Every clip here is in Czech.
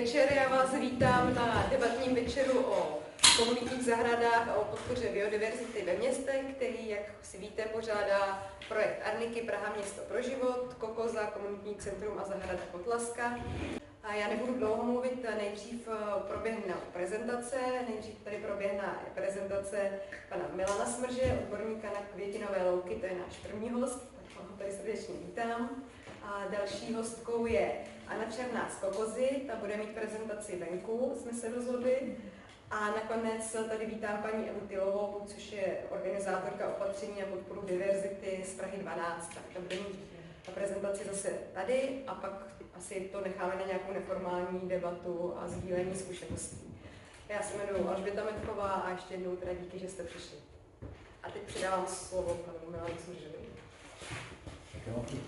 večer. Já vás vítám na debatním večeru o komunitních zahradách a o podpoře biodiverzity ve městech, který, jak si víte, pořádá projekt Arniky Praha město pro život, Kokoza, komunitní centrum a zahrada Kotlaska. A já nebudu dlouho mluvit, nejdřív eh, proběhne prezentace, nejdřív tady proběhne prezentace pana Milana Smrže, odborníka na květinové louky, to je náš první host, tak ho tady srdečně vítám. A další hostkou je Anna Černá z Kokozy, ta bude mít prezentaci venku, jsme se rozhodli. A nakonec tady vítám paní Evu Tylovou, což je organizátorka opatření a podporu diverzity z Prahy 12. Tak to bude mít ta prezentaci zase tady a pak asi to necháme na nějakou neformální debatu a sdílení zkušeností. Já se jmenuji Alžběta Metková a ještě jednou teda díky, že jste přišli. A teď předávám slovo panu Milanu. Dobrý,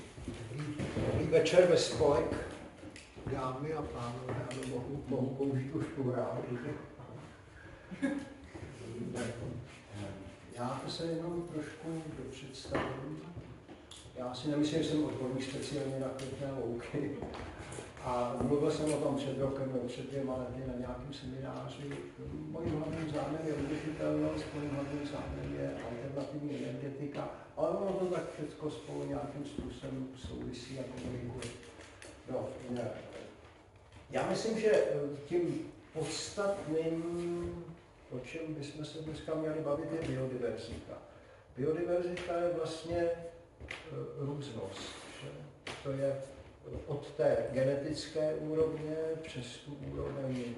dobrý večer ve spolek, dámy a pánové, já mohu, mohu použít už urál. Já se jenom trošku představím. Já si nemyslím, že jsem odborník speciálně na květné louky. A mluvil jsem o tom před rokem nebo před dvěma lety na nějakém semináři. Mojím hlavním záměrem je udržitelnost, mojím hlavním záměrem je alternativní energetika, ale ono to tak všechno spolu nějakým způsobem souvisí a komunikuje. No. Já myslím, že tím podstatným, o čem bychom se dneska měli bavit, je biodiverzita. Biodiverzita je vlastně různost. Že? To je od té genetické úrovně přes tu úroveň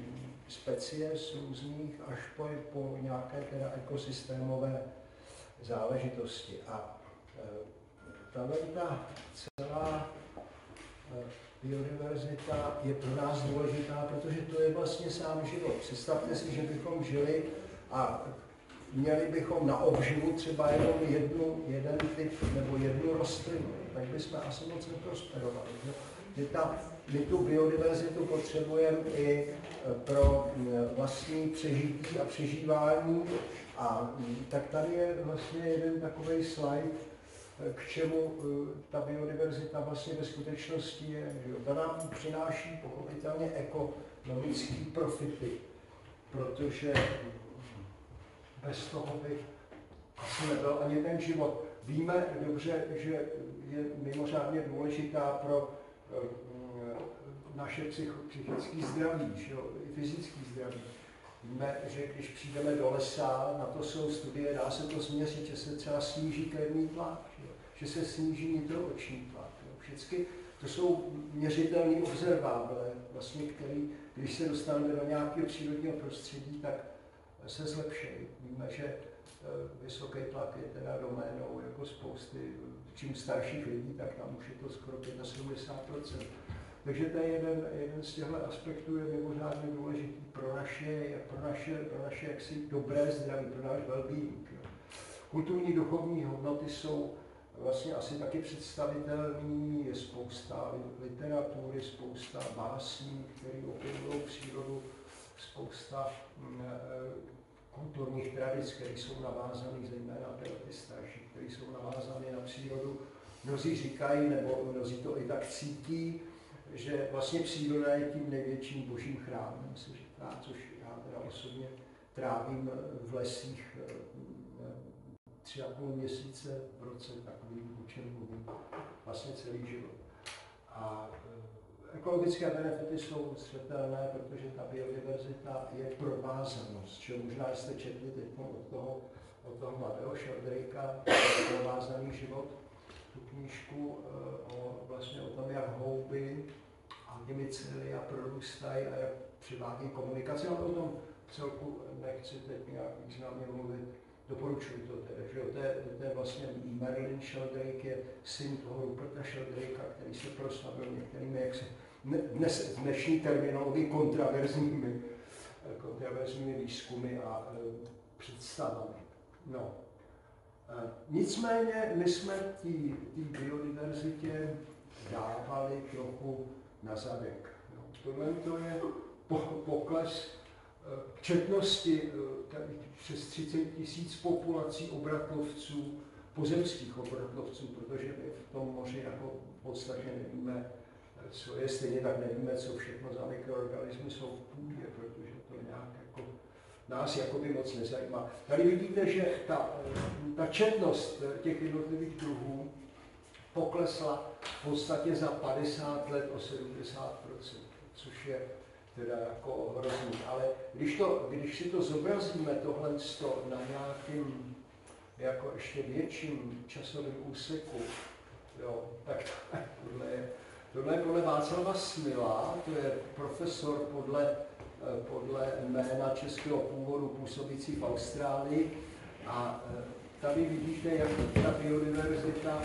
specie různých až po, po nějaké teda ekosystémové záležitosti. A tahle ta celá biodiverzita je pro nás důležitá, protože to je vlastně sám život. Představte si, že bychom žili a měli bychom na obživu třeba jenom jednu, jeden typ nebo jednu rostlinu, tak bychom asi moc neprosperovali. Že? Ta, my tu biodiverzitu potřebujeme i e, pro vlastní přežití a přežívání. A tak tady je vlastně jeden takový slide, e, k čemu e, ta biodiverzita vlastně ve skutečnosti je. Že ta nám přináší pochopitelně ekonomické profity, protože bez toho by asi nebyl ani ten život. Víme dobře, že je mimořádně důležitá pro eh, naše psychické zdraví, že jo, i fyzické zdraví. Víme, že když přijdeme do lesa, na to jsou studie, dá se to změřit, že se třeba sníží krevní tlak, že, se sníží nitrooční tlak. Jo. Všechny to jsou měřitelné observáble, vlastně, který, když se dostaneme do nějakého přírodního prostředí, tak se zlepší. Víme, že eh, vysoký tlak je teda doménou jako spousty, čím starších lidí, tak tam už je to skoro 75%. Takže to je jeden, jeden z těchto aspektů je mimořádně důležitý pro naše, pro naše, pro naše jaksi dobré zdraví, pro náš well-being. Kulturní duchovní hodnoty jsou vlastně asi taky představitelný, je spousta literatury, spousta básní, které opěvují přírodu, spousta mm, eh, kulturních tradic, které jsou navázané zejména ty starší, které jsou navázané na přírodu. Mnozí říkají, nebo mnozí to i tak cítí, že vlastně příroda je tím největším božím chrámem, se říká, což já teda osobně trávím v lesích eh, tři a půl měsíce v roce, takovým o čem mluvím, vlastně celý život. A ekologické benefity jsou zřetelné, protože ta biodiverzita je provázanost, čo možná jste četli teď od toho, od toho mladého Sheldrake'a, provázaný život, tu knížku eh, o, vlastně o tom, jak houby a a prorůstají a jak přivádějí komunikaci, ale o tom celku nechci teď nějak významně mluvit, doporučuji to tedy, že to je, to je vlastně Merlin Sheldrake, je syn toho Ruperta Sheldrakea, který se proslavil některými, jak se dnes, dnešní terminologii kontraverzními, kontraverzními výzkumy a e, představami. No. E, nicméně my jsme té biodiverzitě dávali trochu na zadek. No, tohle to je po, pokles e, četnosti přes 30 tisíc populací obratlovců, pozemských obratlovců, protože my v tom moři jako v podstatě nevíme co je, stejně tak nevíme, co všechno za mikroorganismy jsou v půdě, protože to nějak jako nás jakoby moc nezajímá. Tady vidíte, že ta, ta četnost těch jednotlivých druhů poklesla v podstatě za 50 let o 70% což je teda jako hrozný. Ale když, to, když si to zobrazíme, tohle na nějakým jako ještě větším časovém úseku, jo, tak tohle je, tohle je podle Václava Smila, to je profesor podle, eh, podle jména českého původu působící v Austrálii a eh, tady vidíte, jak ta biodiverzita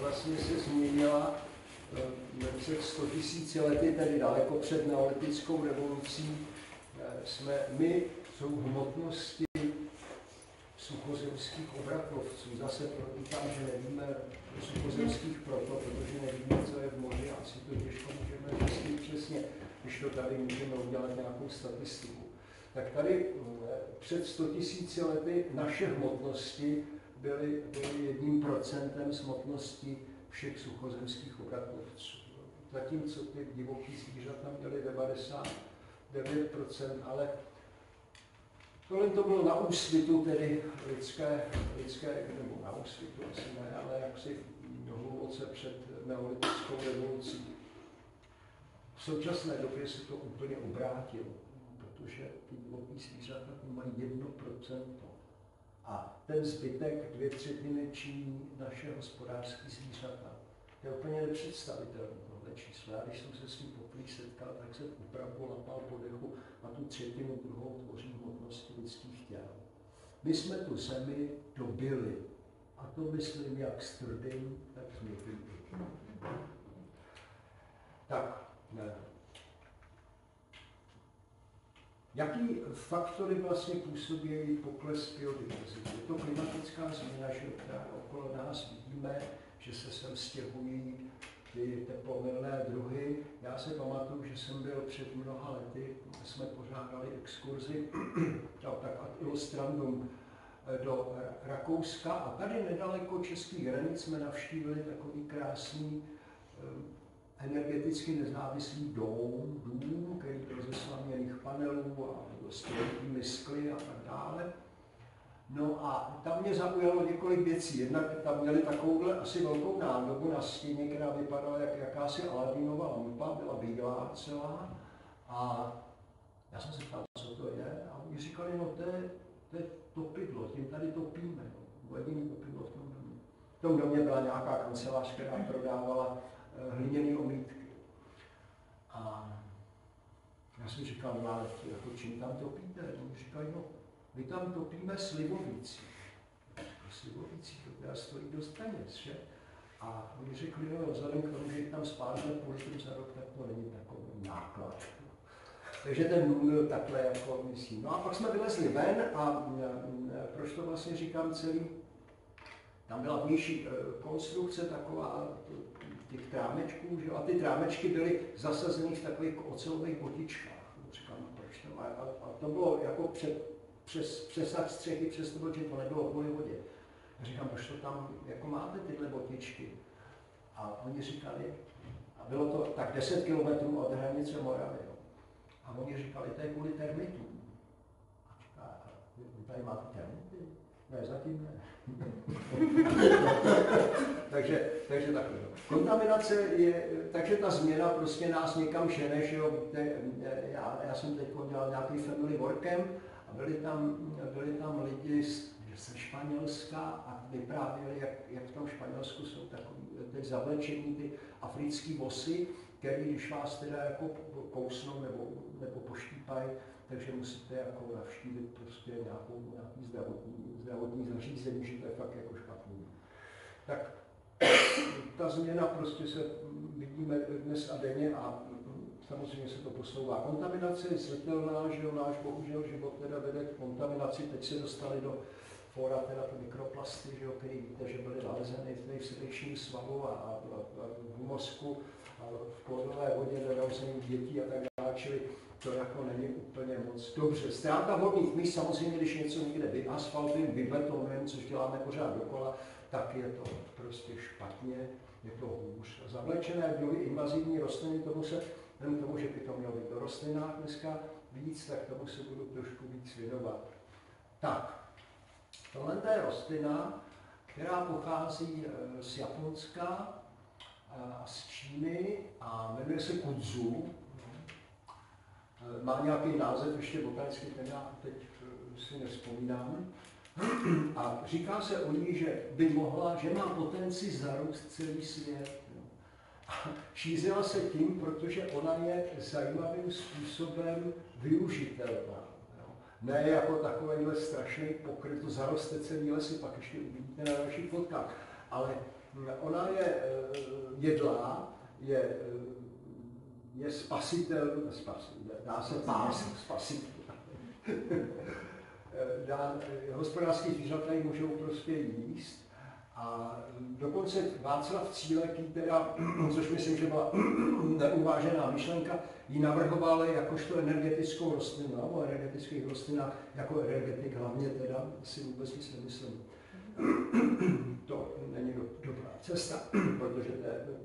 vlastně se změnila před 100 000 lety, tedy daleko před neolitickou revolucí, jsme my jsou hmotnosti suchozemských obratlovců. Zase protýkám, že nevíme suchozemských proto, protože nevíme, co je v moři a asi to těžko můžeme zjistit přesně, když to tady můžeme udělat nějakou statistiku. Tak tady eh, před 100 000 lety naše hmotnosti byly, byly jedním procentem z hmotnosti všech suchozemských obratlovců. Zatímco ty divoký zvířata měly 99%, ale Tohle to bylo na úsvitu tedy lidské, lidské nebo na úsvitu asi ne, ale jaksi hluboce před neolitickou revolucí. V současné době se to úplně obrátilo, protože ty divoký zvířata mají jedno procento. A ten zbytek, dvě třetiny, činí naše hospodářské zvířata. To je úplně nepředstavitelné tohle číslo. Já když jsem se s tím poprvé setkal, tak jsem opravdu napal po dechu a tu třetinu druhou tvoří hmotnosti lidských těl. My jsme tu zemi dobili. A to myslím jak s tvrdým, tak s. Tak, ne. Jaký faktory vlastně působí pokles biodiverzity? Je to klimatická změna, že okolo nás vidíme, že se sem stěhují ty teplomilné druhy. Já si pamatuju, že jsem byl před mnoha lety, jsme pořádali exkurzi, tak ad illustrandum eh, do Rakouska a tady nedaleko českých hranic jsme navštívili takový krásný eh, energeticky nezávislý dům, dům, který byl ze slaměných panelů a s tělkými skly a tak dále. No a tam mě zaujalo několik věcí. Jednak tam měli takovouhle asi velkou nádobu na stěně, která vypadala jak jakási Aladinova lampa, byla bílá celá. A já jsem se ptal, co to je. A oni říkali, no to je, to je topidlo, tím tady topíme. No, jediný topidlo v tom domě. V tom domě byla nějaká kancelář, která prodávala hliněné omítky. A já jsem říkal, no ale jako čím tam topíte? Oni říkali, no my tam topíme slivovicí. Slivovicí to teda stojí dost peněz, že? A oni řekli, no vzhledem k tomu, že tam spálíme půl za rok, tak to není takový náklad. Takže ten byl takhle jako myslí. No a pak jsme vylezli ven a proč to vlastně říkám celý? Tam byla vnější e, konstrukce taková těch trámečků, že? a ty trámečky byly zasazeny v takových ocelových botičkách. Říkám, proč to? A, a, a to bylo jako před přes, přesah střechy, přes to, že to nebylo kvůli vodě. A říkám, proč to tam jako máte tyhle botičky? A oni říkali, a bylo to tak 10 kilometrů od hranice Moravy. Jo. A oni říkali, to je kvůli termitům. A, a tady máte termity? Ne, zatím ne. takže, takže takhle. Kontaminace je, takže ta změna prostě nás někam šene, že jo, já, já jsem teď dělal nějaký family workem byli tam, byli tam lidi z, ze Španělska a vyprávěli, jak, jak v tom Španělsku jsou takový teď zavlečení ty africký vosy, který když vás teda jako kousnou nebo, nebo poštípají, takže musíte jako navštívit prostě nějakou, nějaký zdravotní, zdravotní zařízení, že to je fakt jako špatný. Tak ta změna prostě se vidíme dnes a denně a samozřejmě se to posouvá. Kontaminace je zřetelná, že jo, náš bohužel život teda vede k kontaminaci, teď se dostali do fora teda ty mikroplasty, že jo, který víte, že byly nalezeny v srdečním svalu a, a, a, v mozku, v plodové vodě narozených dětí a tak dále, čili to jako není úplně moc dobře. Ztráta vodních míst, samozřejmě, když něco někde vyasfaltujeme, vybetonujeme, což děláme pořád dokola, tak je to prostě špatně. je to hůř. Zavlečené druhy invazivní rostliny, tomu se, jen tomu, že by to mělo být o rostlinách dneska víc, tak tomu se budu trošku víc věnovat. Tak, tohle je rostlina, která pochází eh, z Japonska z Číny a jmenuje se kudzu. Eh, má nějaký název ještě botanický, ten já teď si nevzpomínám. A říká se o ní, že by mohla, že má potenci zarůst celý svět. Šířila se tím, protože ona je zajímavým způsobem využitelná. Ne jako takovýhle strašný pokryt, to zaroste celý lesy, pak ještě uvidíte na dalších fotkách. Ale ona je eh, jedlá, je, eh, je spasitel, spasitel, dá se pás, spasitel. dá, hospodářský zvířata ji můžou prostě jíst. A dokonce Václav Cílek, teda, což myslím, že byla neuvážená myšlenka, ji navrhoval jakožto energetickou rostlinu, o energetických rostlinách jako energetik hlavně teda si vůbec nic nemyslím. to není do, dobrá cesta, protože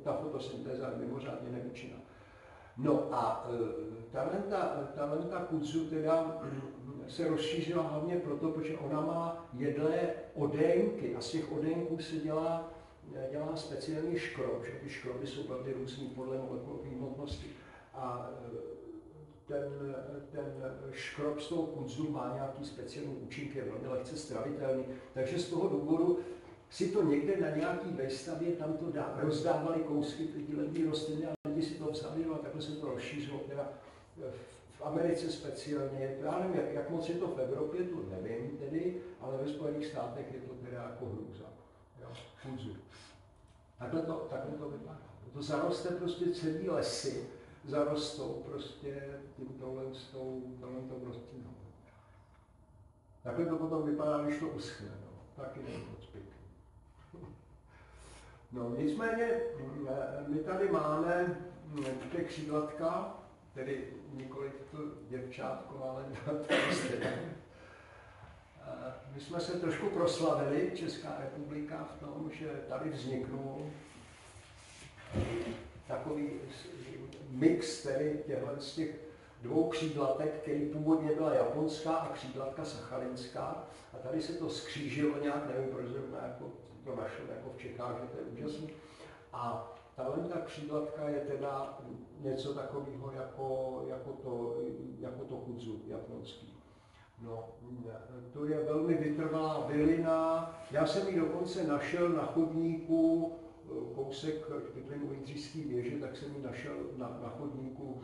ta fotosyntéza je mimořádně neúčinná. No a e, talenta, talenta kudzu teda se rozšířila hlavně proto, protože ona má jedlé odénky a z těch odénků se dělá, dělá speciální škrob, že ty škroby jsou velmi různý podle molekulové hmotnosti. A e, ten, ten škrob z toho kudzu má nějaký speciální účinky, je velmi lehce stravitelný, takže z toho důvodu si to někde na nějaký výstavě tam to dá, rozdávali kousky ty rostliny a lidi si to vzali a takhle se to rozšířilo. Teda v Americe speciálně, já nevím, jak, jak moc je to v Evropě, to nevím tedy, ale ve Spojených státech je to teda jako hrůza. Takhle to, takhle to vypadá. To zaroste prostě celý lesy, zarostou prostě tím tohle s tou, tou rostlinou. Takhle to potom vypadá, když to uschne. No. Taky není moc pěkný. No nicméně, my tady máme ty křídlatka, tedy nikoli to děvčátko, ale to My jsme se trošku proslavili, Česká republika, v tom, že tady vzniknul takový mix tedy těchto z těch dvou křídlatek, který původně byla japonská a křídlatka sachalinská. A tady se to skřížilo nějak, nevím, proč zrovna jako to našel jako v Čechách, že to je úžasný. A ta křídlatka je teda něco takového jako, jako, to, jako to kudzu japonský. No, to je velmi vytrvalá bylina. Já jsem ji dokonce našel na chodníku, kousek bydlím u Jindřišské věže, tak jsem ji našel na, na chodníku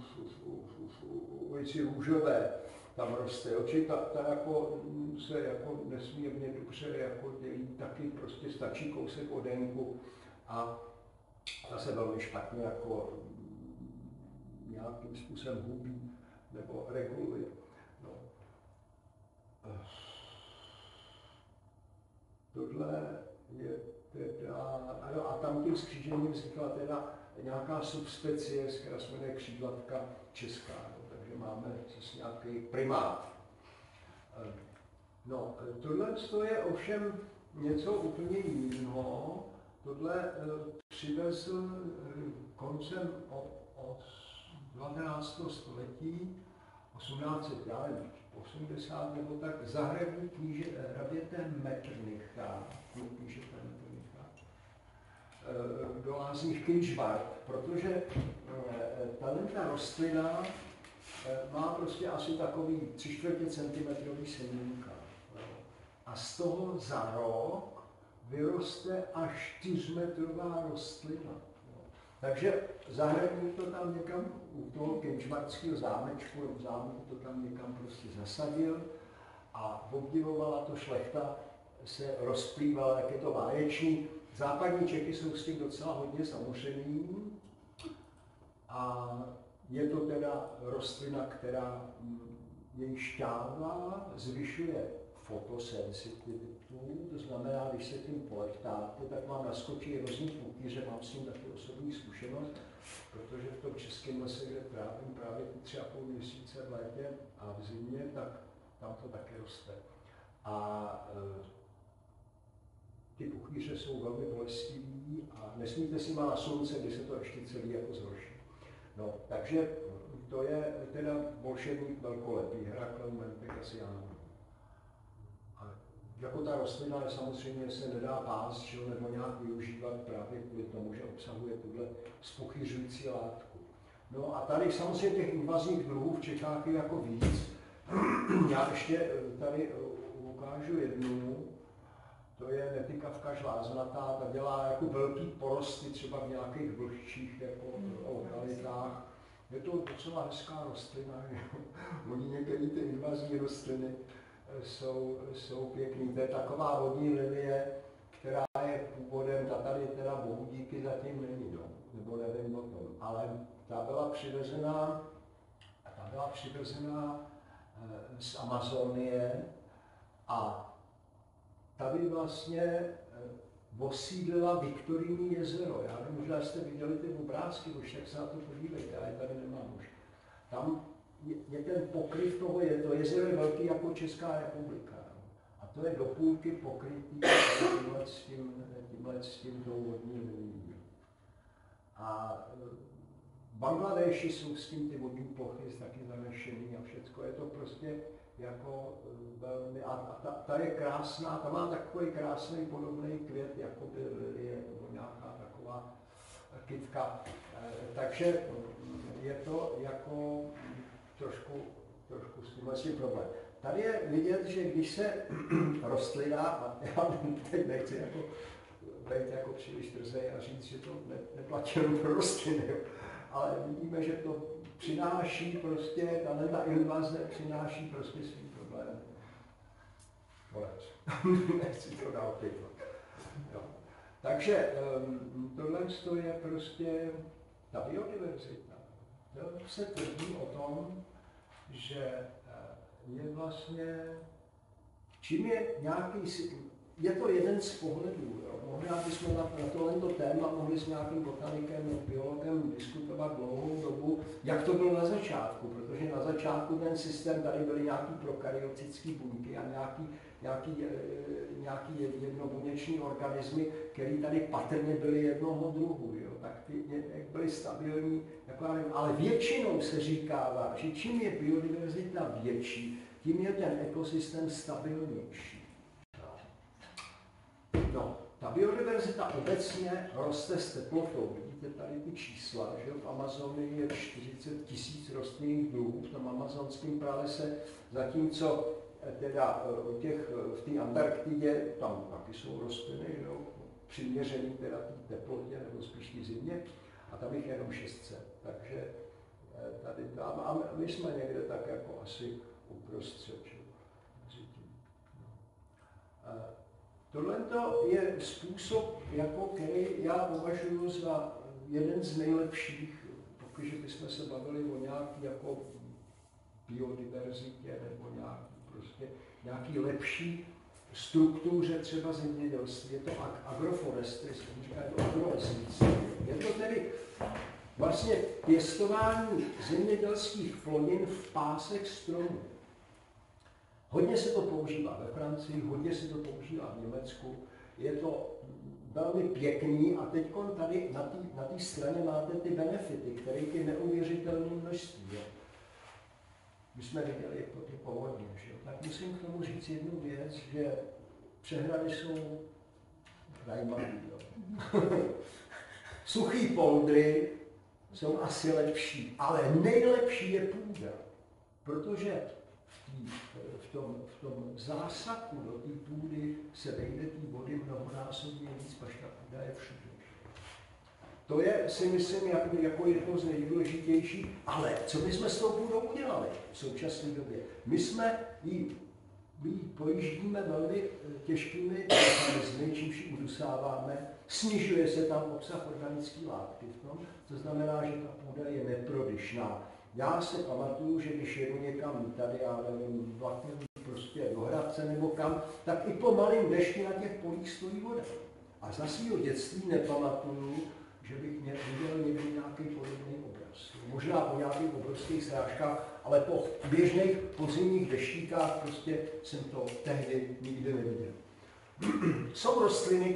v ulici Růžové. Tam roste. Čili ta, ta jako se jako nesmírně dobře jako dělí, taky prostě stačí kousek odenku a ta se velmi špatně jako nějakým způsobem hubí nebo reguluje. No. Tohle je a tam tím skřížením vznikla teda nějaká subspecie, která se jmenuje křídlatka česká, no, takže máme zase nějaký primát. No, tohle je ovšem něco úplně jiného. Tohle eh, přivezl eh, koncem o, o 19. století, 1800, já nevím, 80 nebo tak, zahradní kníže hraběte Metternicha, knížete Metternicha, eh, do lázních Kinčbart, protože ta rostlina má prostě asi takový 3 čtvrtě centimetrový semínka. A z toho za rok vyroste až čtyřmetrová rostlina. Takže zahradník to tam někam u toho kenčmarského zámečku, v zámku to tam někam prostě zasadil a obdivovala to šlechta, se rozplývala, jak je to báječný. Západní Čechy jsou s tím docela hodně samozřejmě a je to teda rostlina, která její šťáva zvyšuje fotosensitivitu, to znamená, když se tím polechtáte, tak vám naskočí různý že mám s tím taky osobní zkušenost, protože v tom českém lese, kde trávím právě tři a půl měsíce v létě a v zimě, tak tam to taky roste. A e, ty puchýře jsou velmi bolestiví a nesmíte si má na slunce, kdy se to ještě celý jako zhorší. No, takže to je teda bolševník velkolepý, Herakleum Mentecasianum. A jako ta rostlina je samozřejmě se nedá pást, že, nebo nějak využívat právě kvůli tomu, že obsahuje tuhle spochyřující látku. No a tady samozřejmě těch invazních druhů v Čechách je jako víc. Já ještě tady ukážu jednu, to je netikavka žláznatá, ta dělá jako velký porosty třeba v nějakých vlhčích jako lokalitách. Je to docela hezká rostlina, oni některé ty invazní rostliny eh, jsou, jsou pěkný. To je taková vodní lilie, která je původem, ta tady teda bohu díky zatím není, no, nebo nevím o tom, ale ta byla přivezená, ta byla přivezená eh, z Amazonie a tady vlastně eh, osídlila Viktorijní jezero. Já nevím, možná jste viděli ty obrázky, už tak se na to podívejte, ale tady nemám už. Tam je, je ten pokryv toho, je, to jezero je velký jako Česká republika. No. A to je do půlky pokrytý tímhle s tím, tímhle s tím vodní. A eh, Bangladeši jsou s tím ty vodní plochy taky zanešený a všecko. Je to prostě jako eh, velmi, a, ta, ta, je krásná, ta má takový krásný podobný květ, jako by lilie nebo nějaká taková kytka. Eh, takže je to jako trošku, trošku s tímhle si problém. Tady je vidět, že když se rostlina, a já teď nechci jako být jako příliš trzej a říct, že to ne, pro rostliny, ale vidíme, že to přináší prostě, ta invaze přináší prostě svý problém. Konec. Nechci to dál. Jo. Takže um, tohle je prostě ta biodiverzita. To se tvrdí o tom, že eh, je vlastně, čím je nějaký je to jeden z pohledů. Jo. Možná bychom na, na tohle téma mohli s nějakým botanikem nebo biologem diskutovat dlouhou dobu, jak to bylo na začátku, protože na začátku ten systém, tady byly nějaký prokaryotické buňky a nějaký, nějaký, e, nějaký jednobuněční organismy, které tady patrně byly jednoho druhu. Jo. Tak ty byly stabilní, jako nevím, ale většinou se říkává, že čím je biodiverzita větší, tím je ten ekosystém stabilnější. No, ta biodiverzita obecně roste s teplotou. Vidíte tady ty čísla, že v Amazonii je 40 tisíc rostlinných druhů v tom amazonském pralese, zatímco eh, teda eh, těch, eh, v té Antarktidě, tam taky jsou rostliny, že jo, přiměřený teda té teplotě, nebo spíš té zimě, a tam jich je jenom 600. Takže tady tam, a my jsme někde tak jako asi uprostřed. Že? Tohle je způsob, jako který já považuji za jeden z nejlepších, pokud bychom se bavili o nějaký jako biodiverzitě nebo nějaký, prostě, nějaký lepší struktuře třeba zemědělství. Je to ag- agroforestry, to agrolesnictví. Je to tedy vlastně pěstování zemědělských plodin v pásech stromů. Hodně se to používá ve Francii, hodně se to používá v Německu. Je to velmi pěkný a teď tady na té straně máte ty benefity, které je neuvěřitelné množství. Jo. My jsme viděli jako ty povodně, že jo. tak musím k tomu říct jednu věc, že přehrady jsou zajímavé. Suchý poldry jsou asi lepší, ale nejlepší je půda, protože v tom, v tom zásaku do té půdy se vejde té vody mnohonásobně víc, paž ta půda je všude. To je, si myslím, jako, jako jedno z nejdůležitějších, ale co my jsme s tou půdou udělali v současné době? My jsme ji, my ji pojíždíme velmi eh, těžkými mechanizmy, čímž ji udusáváme, snižuje se tam obsah organické látky v tom, to znamená, že ta půda je neprodyšná já se pamatuju, že když jedu někam tady, já nevím, vlakem prostě do Hradce nebo kam, tak i po malém dešti na těch polích stojí voda. A za svého dětství nepamatuju, že bych viděl někdy nějaký podobný obraz. Možná po nějakých obrovských srážkách, ale po běžných podzimních deštíkách prostě jsem to tehdy nikdy neviděl. jsou rostliny,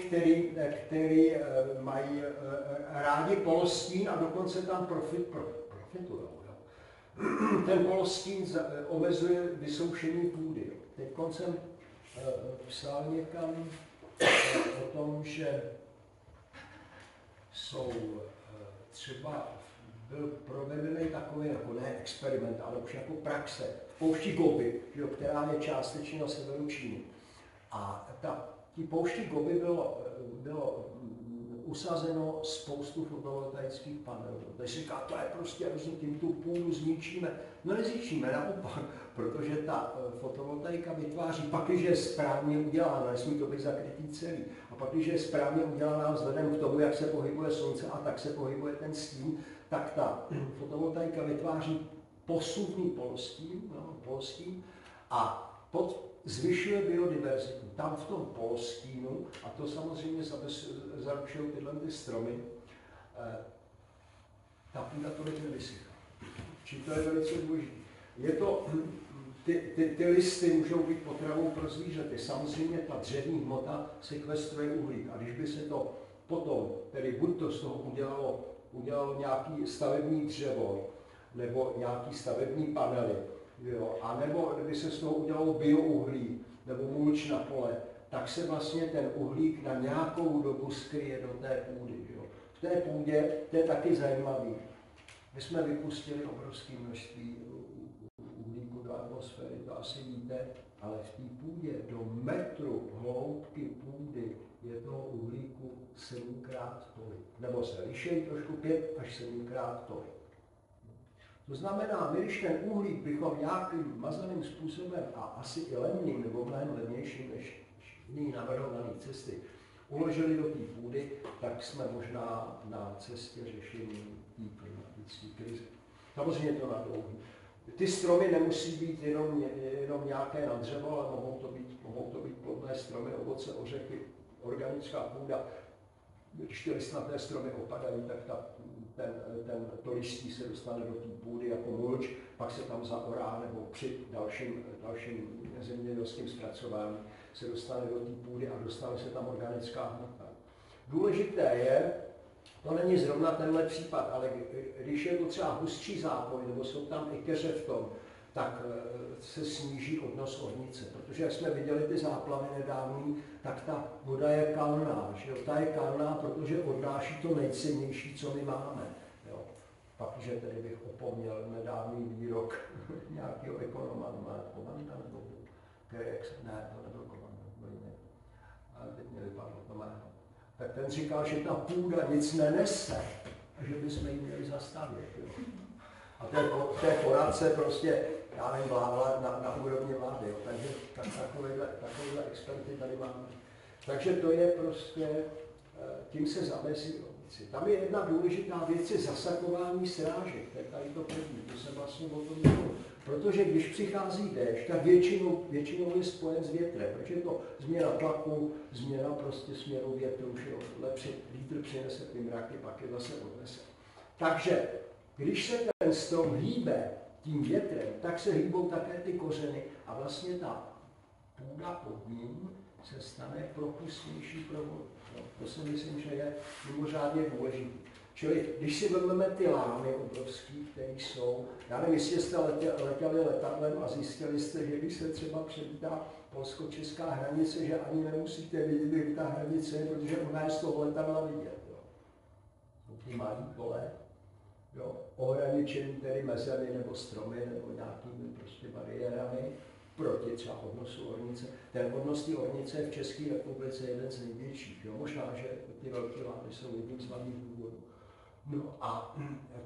které mají rádi polostín a dokonce tam profit, profitují. Ten polostín omezuje vysoušení půdy. Teď jsem psal někam o tom, že jsou třeba byl provedený takový jako ne experiment, ale už jako praxe v poušti Gobi, že, která je částečně na severu Číny. A ta, tí poušti Gobi bylo, bylo usazeno spoustu fotovoltaických panelů. Si říká, to je prostě, rozumím, tím tu půdu zničíme. No nezničíme, naopak, protože ta eh, fotovoltaika vytváří, pak, když je správně udělána, nesmí to být zakrytý celý, a pak, když je správně udělána vzhledem k tomu, jak se pohybuje slunce a tak se pohybuje ten stín, tak ta fotovoltaika vytváří posuvný polostín, no, polostín a pod, zvyšuje biodiverzitu. Tam v tom polostínu, a to samozřejmě zaručují tyhle ty stromy, eh, ta půda tolik nevysychá. Či to je velice důležité. Je to, ty, ty, ty listy můžou být potravou pro zvířaty. Samozřejmě ta dřevní hmota sekvestruje uhlík. A když by se to potom, tedy buď to z toho udělalo udělal nějaký stavební dřevo nebo nějaký stavební panely, jo, a nebo kdyby se z toho udělalo biouhlí nebo mulč na pole, tak se vlastně ten uhlík na nějakou dobu skryje do té půdy. Jo. V té půdě, to je taky zajímavý, my jsme vypustili obrovské množství uhlíku do atmosféry, to asi víte, ale v té půdě do metru hloubky půdy je toho uhlíku sedmkrát tolik. Nebo se liší trošku pět až sedmkrát tolik. To znamená, my když ten uhlík bychom nějakým mazaným způsobem a asi i levným nebo mnohem levnějším než jiný navrhované cesty uložili do té půdy, tak jsme možná na cestě řešení té klimatické krize. Samozřejmě to na dlouhý. Ty stromy nemusí být jenom, jenom nějaké na dřevo, ale mohou to být, mohou to být plodné stromy, ovoce, ořechy, organická půda, když ty listnaté stromy opadají, tak ta, ten, ten, to listí se dostane do té půdy jako mulč, pak se tam zaorá nebo při dalším, dalším zemědělským zpracování se dostane do té půdy a dostane se tam organická hmota. Důležité je, to není zrovna tenhle případ, ale když je to třeba hustší zápoj, nebo jsou tam i keře v tom, tak eh, se sníží odnos ornice. Protože jak jsme viděli ty záplavy nedávný, tak ta voda je kalná. Že jo? Ta je kalná, protože odnáší to nejcennější, co my máme. Jo? Pak, že tedy bych opomněl nedávný výrok nějakého ekonoma, Komanda nebo Kerex, ne, to nebyl Komanda, to jiný. Ale teď mě vypadlo to jméno. Tak ten říkal, že ta půda nic nenese a že bychom ji měli zastavit. Jo? A to je poradce prostě já nevím, vládla na, na úrovni vlády. Jo. Takže tak, takovýhle, takovýhle experty tady máme. Takže to je prostě, eh, tím se zamezí opici. Tam je jedna důležitá věc, je zasakování srážek. To je tady to první, to jsem vlastně o tom mluvil. Protože když přichází déšť, tak většinou, většinou je spojen s větrem, protože je to změna tlaku, změna prostě směru větru, že lepší vítr přinese ty mraky, pak je zase odnese. Takže když se ten strom hýbe tím větrem, tak se hýbou také ty kořeny a vlastně ta půda pod ním se stane propustnější pro vodu. No, to si myslím, že je mimořádně důležité. Čili když si vezmeme ty lámy obrovský, které jsou, já nevím, jestli jste letěli letadlem a zjistili jste, že když se třeba přelítá polsko-česká hranice, že ani nemusíte vidět, kde ta hranice je, protože ona je z toho letadla vidět. Jo. Malý pole, jo, ohraničený tedy mezemi nebo stromy nebo nějakými prostě bariérami proti třeba odnosu ornice. Ten odnos té ornice je v České republice jeden z největších. Jo. Možná, že ty velké lány jsou jedním z hlavních důvodů. No a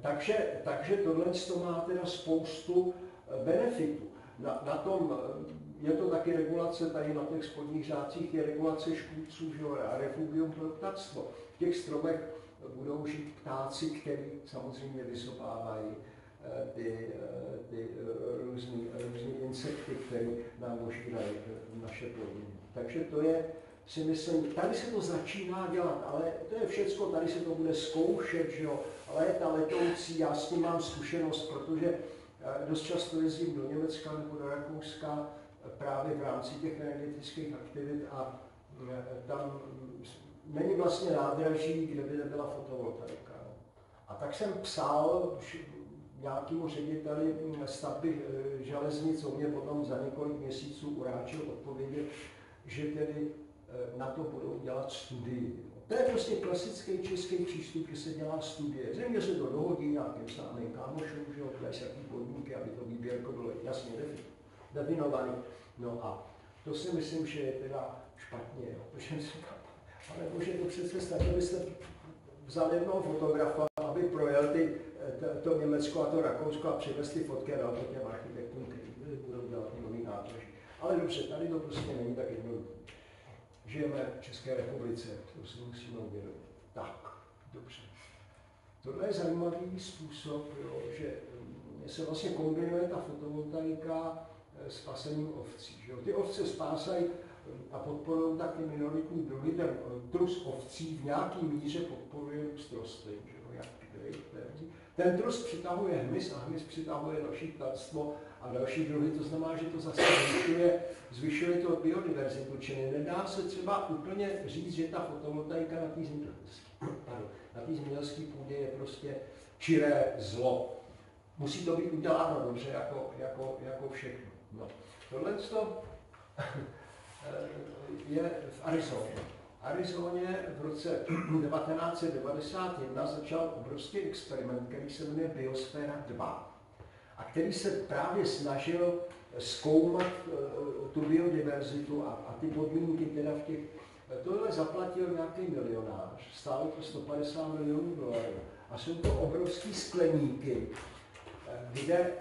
takže, takže tohle to má teda spoustu eh, benefitů. Na, na tom eh, je to taky regulace, tady na těch spodních řádcích je regulace škůdců, že a refugium pro ptactvo. V těch stromech budou žít ptáci, který samozřejmě vysopávají eh, ty, eh, ty eh, různé insekty, které nám ožírají naše plodiny. Takže to je, si myslím, tady se to začíná dělat, ale to je všecko, tady se to bude zkoušet, že jo, léta letoucí, já s tím mám zkušenost, protože dost často jezdím do Německa nebo do Rakouska právě v rámci těch energetických aktivit a tam není vlastně nádraží, kde by nebyla fotovoltaika. A tak jsem psal nějakému řediteli stavby eh, železnic, on mě potom za několik měsíců uráčil odpovědět, že tedy eh, na to budou dělat studii. To je prostě klasický český přístup, že se dělá studie. Země se to dohodí nějakým známým kámošům, že jo, se podmínky, aby to výběrko bylo jasně definované. No a to si myslím, že je teda špatně, jo, protože si říkám, ale bože, to přece stačí, abyste vzal jednoho fotografa, aby projel ty, to, to Německo a to Rakousko a přivez ty fotky a dal to těm architektům, kteří budou dělat ty nový nádraží. Ale dobře, tady to prostě není tak jednoduché. Žijeme v České republice, to si musíme uvědomit. Tak, dobře. Tohle je zajímavý způsob, jo, že mm, se vlastně kombinuje ta fotovoltaika eh, s pasením ovcí. Že jo. Ty ovce spásají a podporují taky minoritní druhy. Ten eh, trus ovcí v nějaký míře podporuje růst rostlin. Že jo, jak ten trus přitahuje hmyz a hmyz přitahuje další ptactvo a další druhy, to znamená, že to zase zvyšuje, zvyšuje to biodiverzitu, čili nedá se třeba úplně říct, že ta fotovoltaika na té zemědělské půdě je prostě čiré zlo. Musí to být uděláno dobře, jako, jako, jako všechno. No. Tohle je v Arizoně. V Arizoně v roce 1991 začal obrovský experiment, který se jmenuje Biosféra 2 a který se právě snažil zkoumat eh, tu biodiverzitu a, a ty podmínky teda v těch Tohle zaplatil nějaký milionář, stálo to 150 milionů dolarů. A jsou to obrovské skleníky, eh, kde, eh,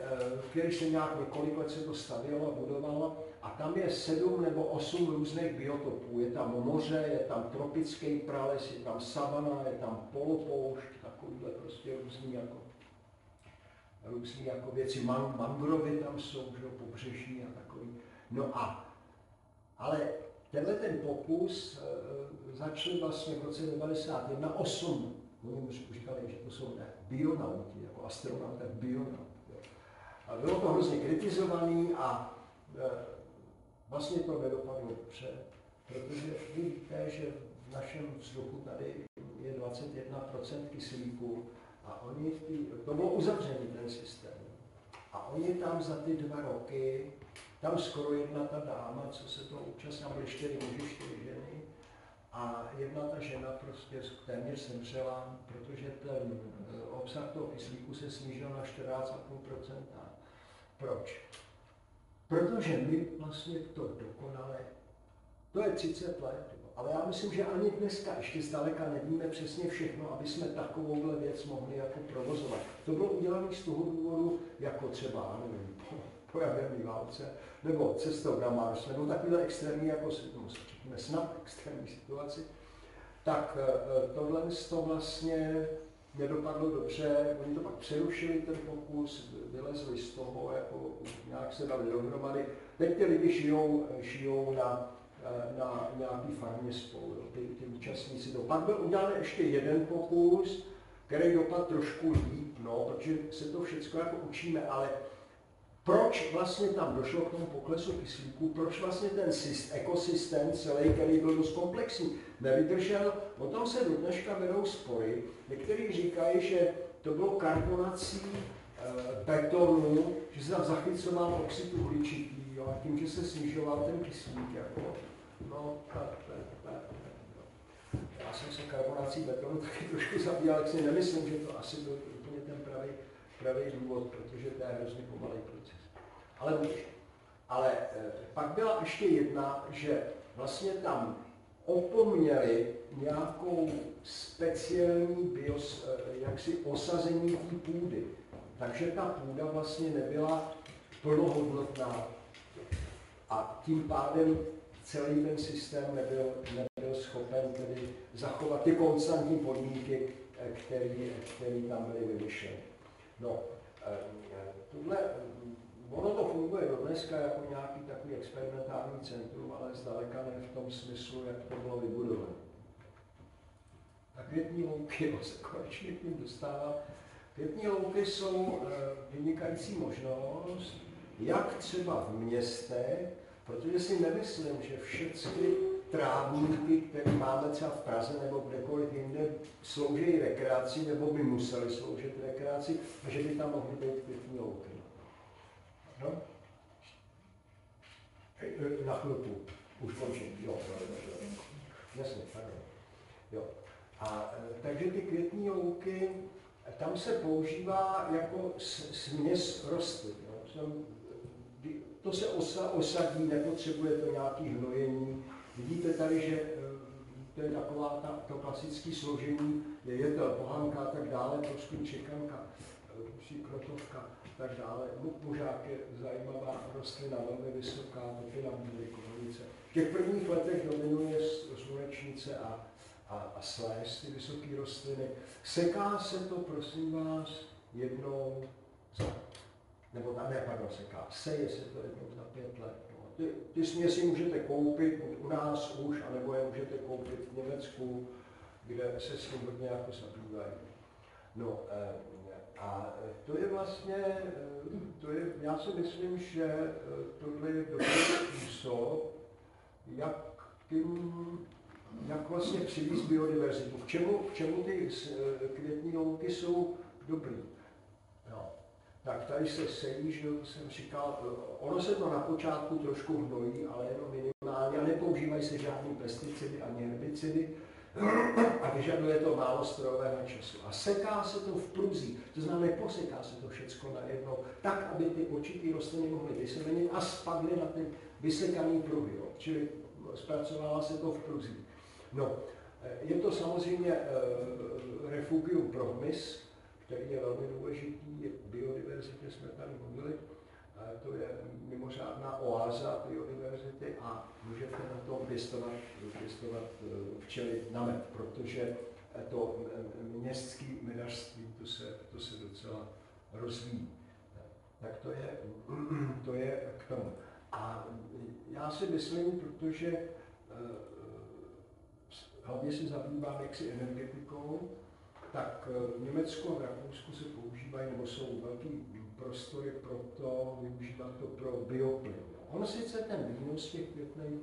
který se nějak několik let se to stavělo a budovalo, a tam je sedm nebo osm různých biotopů. Je tam moře, je tam tropický prales, je tam savana, je tam polopoušť, takovýhle prostě různý jako, různý jako věci. Man, mangrovy tam jsou, že, pobřeží a takový. No a, ale tenhle ten pokus e, začal vlastně v roce 91 8. Oni říkali, že to jsou ne, bionauti, jako astronaut, tak bionaut. A bylo to hrozně kritizovaný a e, Vlastně to nedopadlo dobře, protože vy víte, že v našem vzduchu tady je 21% kyslíku a oni, tý, to bylo uzavřený ten systém. A oni tam za ty dva roky, tam skoro jedna ta dáma, co se to účastnila, byly čtyři muži, čtyři ženy, a jedna ta žena prostě téměř zemřela, protože ten eh, obsah toho kyslíku se snížil na 14,5%. Proč? Protože my vlastně to dokonale, to je 30 let, ale já myslím, že ani dneska ještě zdaleka nevíme přesně všechno, aby jsme takovouhle věc mohli jako provozovat. To bylo udělané z toho důvodu, jako třeba, nevím, po, po jaderní válce, nebo cestou na Mars, nebo takové extrémní, jako no, řekněme snad extrémní situaci, tak eh, tohle to vlastně nedopadlo dobře, oni to pak přerušili ten pokus, vylezli z toho, jako nějak se dali dohromady. Teď ty lidi žijou, žijou na, na nějaký farmě spolu, ty, ty účastníci. To. Pak byl udělán ještě jeden pokus, který dopadl trošku líp, no, protože se to všechno jako učíme, ale proč vlastně tam došlo k tomu poklesu kyslíku, proč vlastně ten syst, ekosystém celý, který byl dost komplexní, nevydržel. O tom se do dneška vedou spory. Někteří říkají, že to bylo karbonací e, betonu, že se tam zachycoval oxid uhličitý jo, a tím, že se snižoval ten kyslík. Jako, no, tak, tak, tak, no. Já jsem se karbonací betonu taky trošku zabíjal, tak si nemyslím, že to asi byl pravý důvod, protože to je hrozně pomalý proces. Ale Ale e, pak byla ještě jedna, že vlastně tam opomněli nějakou speciální bios, eh, jaksi osazení té půdy. Takže ta půda vlastně nebyla plnohodnotná a tím pádem celý ten systém nebyl, nebyl schopen tedy zachovat ty konstantní podmínky, eh, které tam byly vymyšleny. No, eh, tuhle Ono to funguje do dneska jako nějaký takový experimentální centrum, ale zdaleka ne v tom smyslu, jak to bylo vybudované. A květní louky, se konečně k ním dostává. Květní louky jsou eh, vynikající možnost, jak třeba v městech, protože si nemyslím, že všechny trávníky, které máme třeba v Praze nebo kdekoliv jinde, slouží rekreaci nebo by museli sloužit rekreaci a že by tam mohly být květní louky. No? Na chvilku. Už končím. Jo. Jasně, pardon. Jo. A, e, takže ty květní louky, tam se používá jako směs rostlin. To se osa, osadí, nepotřebuje to nějaký hnojení. Vidíte tady, že e, to je taková ta, to klasické složení, je jetel, pohanka a tak dále, trošku čekanka, krotovka tak dále. Mužák je zajímavá rostlina, velmi vysoká, topina bílé konovice. V těch prvních letech dominuje slunečnice a, a, a sléz, ty vysoké rostliny. Seká se to, prosím vás, jednou za, nebo ne, pardon, seká, seje se to jednou za pět let. Ty, ty směsi můžete koupit u nás už, anebo je můžete koupit v Německu, kde se s tím hodně jako zabývají. No, eh, a to je vlastně, eh, to je, já si myslím, že eh, tohle je dobrý způsob, jak, tím, jak vlastně přivízt biodiverzitu. K čemu, k čemu ty květní louky jsou dobrý? Tak tady se sejí, že jsem říkal, ono se to na počátku trošku hnojí, ale jenom minimálně a nepoužívají se žádný pesticidy ani herbicidy a vyžaduje to málo strojového času. A seká se to v průzí, to znamená, neposeká se to všechno najednou, tak, aby ty určitý rostliny mohly vysemenit a spadly na ty vysekaný pruhy. Jo. Čili zpracovává se to v průzí. No, eh, je to samozřejmě uh, refugium pro hmyz, který je velmi důležitý, biodiverzitě jsme tady mluvili, to je mimořádná oáza biodiverzity a můžete na tom pěstovat, pěstovat eh, včely na med, protože to městské medařství, to se, to se docela rozvíjí. Tak to je, to je k tomu. A já si myslím, protože eh, hlavně se zabývám jaksi energetikou, tak eh, v Německu a v Rakousku se používají, nebo jsou velký prostory pro to, využívat to pro bioplyn. Ono sice ten výnos těch květných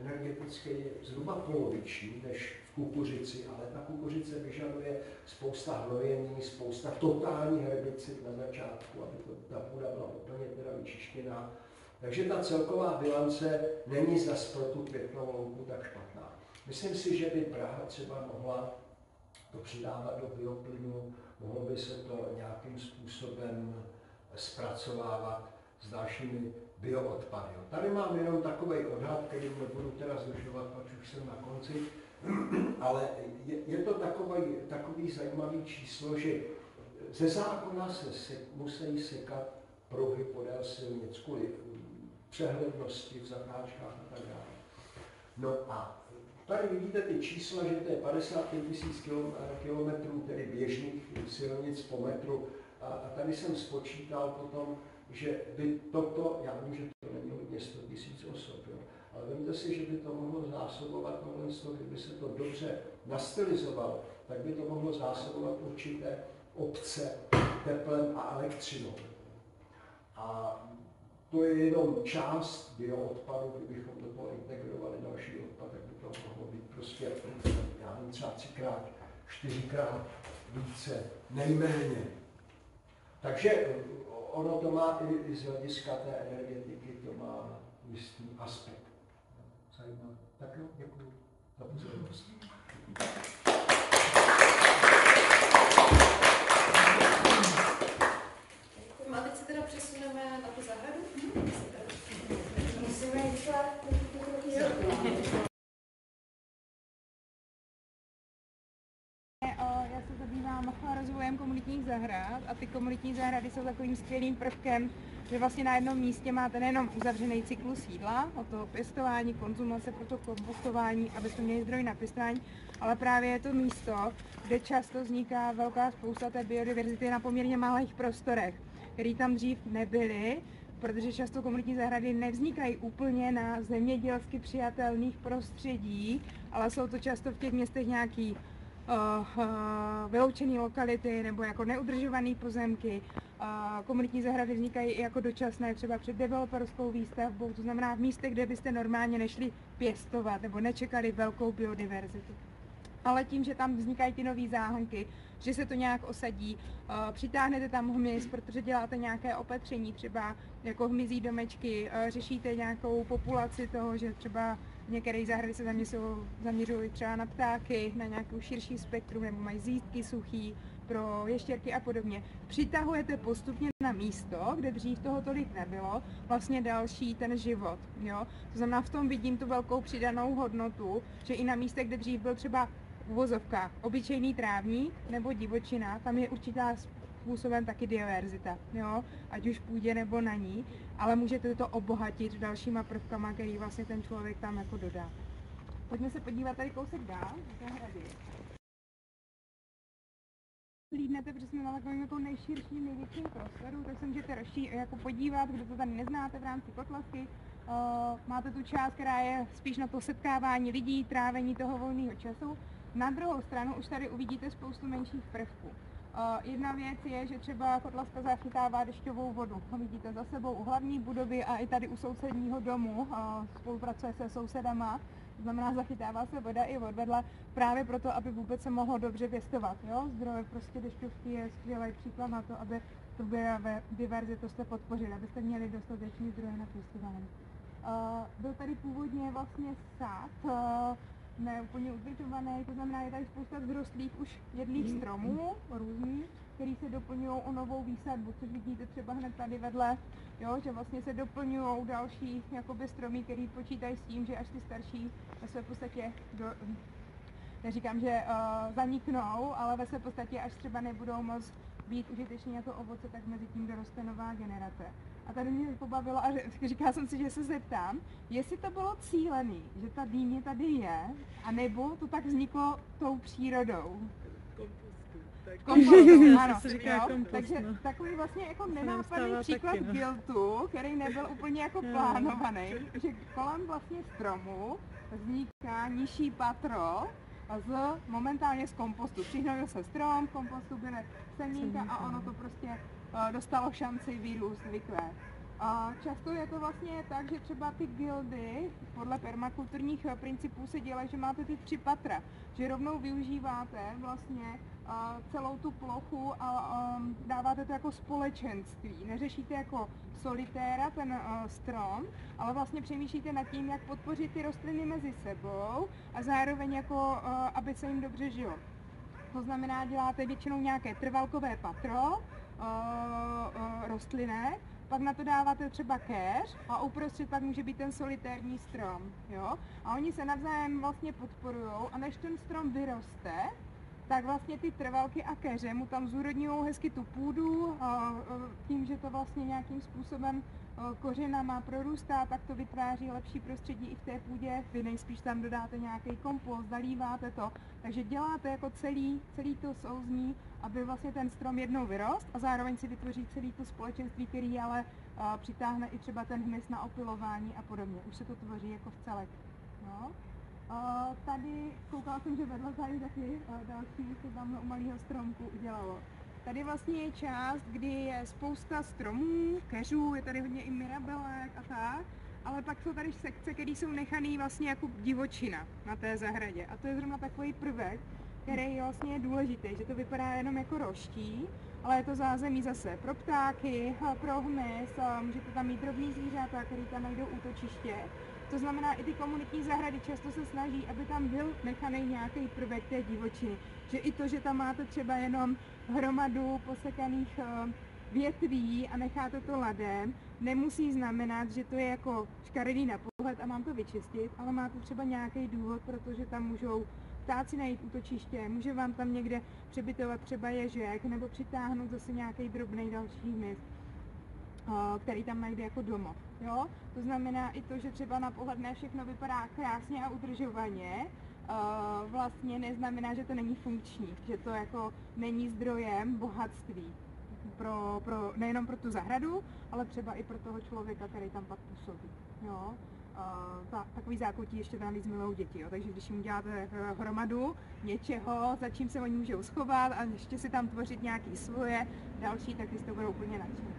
energetický je zhruba poloviční než v kukuřici, ale ta kukuřice vyžaduje spousta hnojení, spousta totální herbicid na začátku, aby to, ta půda byla úplně teda vyčištěná. Takže ta celková bilance není zas pro tu květnou louku tak špatná. Myslím si, že by Praha třeba mohla to přidávat do bioplynu, mohlo by se to nějakým způsobem zpracovávat s dalšími bioodpady. Tady mám jenom takový odhad, který nebudu teda zdržovat, pak už jsem na konci, ale je, je to takový, takový zajímavý číslo, že ze zákona se, se musí sekat pruhy podél silnic kvůli přehlednosti v zatáčkách a tak dále. No a tady vidíte ty čísla, že to je 55 000 kilometrů, tedy běžných silnic po metru a, a tady jsem spočítal potom, že by toto, já vím, že to není hodně 100 tisíc osob, jo, ale vemte si, že by to mohlo zásobovat tohle, kdyby se to dobře nastylizovalo, tak by to mohlo zásobovat určité obce teplem a elektřinou. A to je jenom část bioodpadu, kdybychom do toho integrovali další odpad, tak by to mohlo být prostě, já nevím, třeba třikrát, čtyřikrát více, nejméně. Takže eh, ono to má i, z hlediska té energetiky, to má jistý aspekt. Zajímavé. Tak jo, děkuji za pozornost. A teď se teda přesuneme na tu zahradu. Musíme jít já se zabývám rozvojem komunitních zahrad a ty komunitní zahrady jsou takovým skvělým prvkem, že vlastně na jednom místě máte nejenom uzavřený cyklus jídla, o toho pěstování, konzumace, pro to kompostování, abyste měli zdroj na pěstování, ale právě je to místo, kde často vzniká velká spousta té biodiverzity na poměrně malých prostorech, které tam dřív nebyly, protože často komunitní zahrady nevznikají úplně na zemědělsky přijatelných prostředí, ale jsou to často v těch městech nějaký vyloučené lokality nebo jako neudržované pozemky. Uh, komunitní zahrady vznikají i jako dočasné, třeba před developerskou výstavbou, to znamená v místech, kde byste normálně nešli pěstovat nebo nečekali velkou biodiverzitu ale tím, že tam vznikají ty nové záhonky, že se to nějak osadí, přitáhnete tam hmyz, protože děláte nějaké opatření, třeba jako hmyzí domečky, řešíte nějakou populaci toho, že třeba některé zahrady se zaměřují třeba na ptáky, na nějakou širší spektrum, nebo mají zítky suchý, pro ještěrky a podobně. Přitahujete postupně na místo, kde dřív toho tolik nebylo, vlastně další ten život. Jo? To znamená, v tom vidím tu velkou přidanou hodnotu, že i na místech, kde dřív byl třeba uvozovkách obyčejný trávník nebo divočina, tam je určitá způsobem taky diverzita, jo? ať už půjde nebo na ní, ale můžete to obohatit dalšíma prvkama, který vlastně ten člověk tam jako dodá. Pojďme se podívat tady kousek dál, zahrady. Lídnete, protože jsme na takovém jako nejširším, největším prostoru, tak se můžete rozší, jako podívat, kdo to tady neznáte v rámci kotlasky. Uh, máte tu část, která je spíš na to setkávání lidí, trávení toho volného času. Na druhou stranu už tady uvidíte spoustu menších prvků. Jedna věc je, že třeba kotlaska zachytává dešťovou vodu. Vidíte za sebou u hlavní budovy a i tady u sousedního domu spolupracuje se sousedama. To znamená, zachytává se voda i odvedla právě proto, aby vůbec se mohlo dobře pěstovat. Jo? Zdroje prostě dešťovky je skvělý příklad na to, aby tu diverzitu jste podpořili, abyste měli dostatečný zdroje na pěstování. Byl tady původně vlastně sád, ne úplně udržovaný, to znamená, je tady spousta vzrostlých už jedlých mm. stromů, různých, který se doplňují o novou výsadbu, což vidíte třeba hned tady vedle, jo, že vlastně se doplňují další jakoby stromy, který počítají s tím, že až ty starší se v podstatě do, neříkám, že uh, zaniknou, ale ve své podstatě až třeba nebudou moc být užiteční jako ovoce, tak mezi tím doroste nová generace. A tady mě pobavilo a říká jsem si, že se zeptám, jestli to bylo cílený, že ta dýně tady je, anebo to tak vzniklo tou přírodou. Kompostu, ano. Se říká jo? Kompost, Takže no. takový vlastně jako nenápadný příklad taky, no. guiltu, který nebyl úplně jako plánovaný, že kolem vlastně stromu vzniká nižší patro z, momentálně z kompostu. Přihnojil se strom, kompostu byly semínka a ono to prostě dostalo šanci vyrůst, vykvést. A často je to vlastně tak, že třeba ty gildy podle permakulturních eh, principů se dělají, že máte ty tři patra, že rovnou využíváte vlastně celou tu plochu a um, dáváte to jako společenství. Neřešíte jako solitéra ten strom, ale vlastně přemýšlíte nad tím, jak podpořit ty rostliny mezi sebou a zároveň jako, aby se jim dobře žilo. To znamená, děláte většinou nějaké trvalkové patro, uh, rostlinek, pak na to dáváte třeba keř a uprostřed pak může být ten solitérní strom. Jo? A oni se navzájem vlastně podporují a než ten strom vyroste, tak vlastně ty trvalky a keře mu tam zúrodňují hezky tu půdu a tím, že to vlastně nějakým způsobem kořenama prorůstá, tak to vytváří lepší prostředí i v té půdě. Vy nejspíš tam dodáte nějaký kompost, zalíváte to, takže děláte jako celý, celý to souzní, aby vlastně ten strom jednou vyrost a zároveň si vytvoří celý to společenství, který ale přitáhne i třeba ten hmyz na opilování a podobně. Už se to tvoří jako v celek. No. Tady koukala jsem, že vedle tady taky další se tam u malého stromku udělalo. Tady vlastně je část, kdy je spousta stromů, keřů, je tady hodně i mirabelek a tak, ale pak jsou tady sekce, které jsou nechané vlastně jako divočina na té zahradě. A to je zrovna takový prvek, který je vlastně důležitý, že to vypadá jenom jako roští, ale je to zázemí zase pro ptáky, pro hmyz, můžete tam mít drobný zvířata, který tam najdou útočiště. To znamená, i ty komunitní zahrady často se snaží, aby tam byl nechaný nějaký prvek té divočiny. Že i to, že tam máte třeba jenom hromadu posekaných eh, větví a necháte to ladem, nemusí znamenat, že to je jako škaredý na pohled a mám to vyčistit, ale máte třeba nějaký důvod, protože tam můžou ptáci najít útočiště, může vám tam někde přebytovat třeba ježek nebo přitáhnout zase nějaký drobný další hmyz který tam najde jako domov. Jo? To znamená i to, že třeba na pohled ne všechno vypadá krásně a udržovaně, vlastně neznamená, že to není funkční, že to jako není zdrojem bohatství. Pro, pro, nejenom pro tu zahradu, ale třeba i pro toho člověka, který tam pak působí. Jo? ta, takový zákutí ještě tam víc milují děti. Jo. Takže když jim děláte eh, hromadu něčeho, za čím se oni můžou schovat a ještě si tam tvořit nějaký svoje další, tak ty to budou úplně nadšení.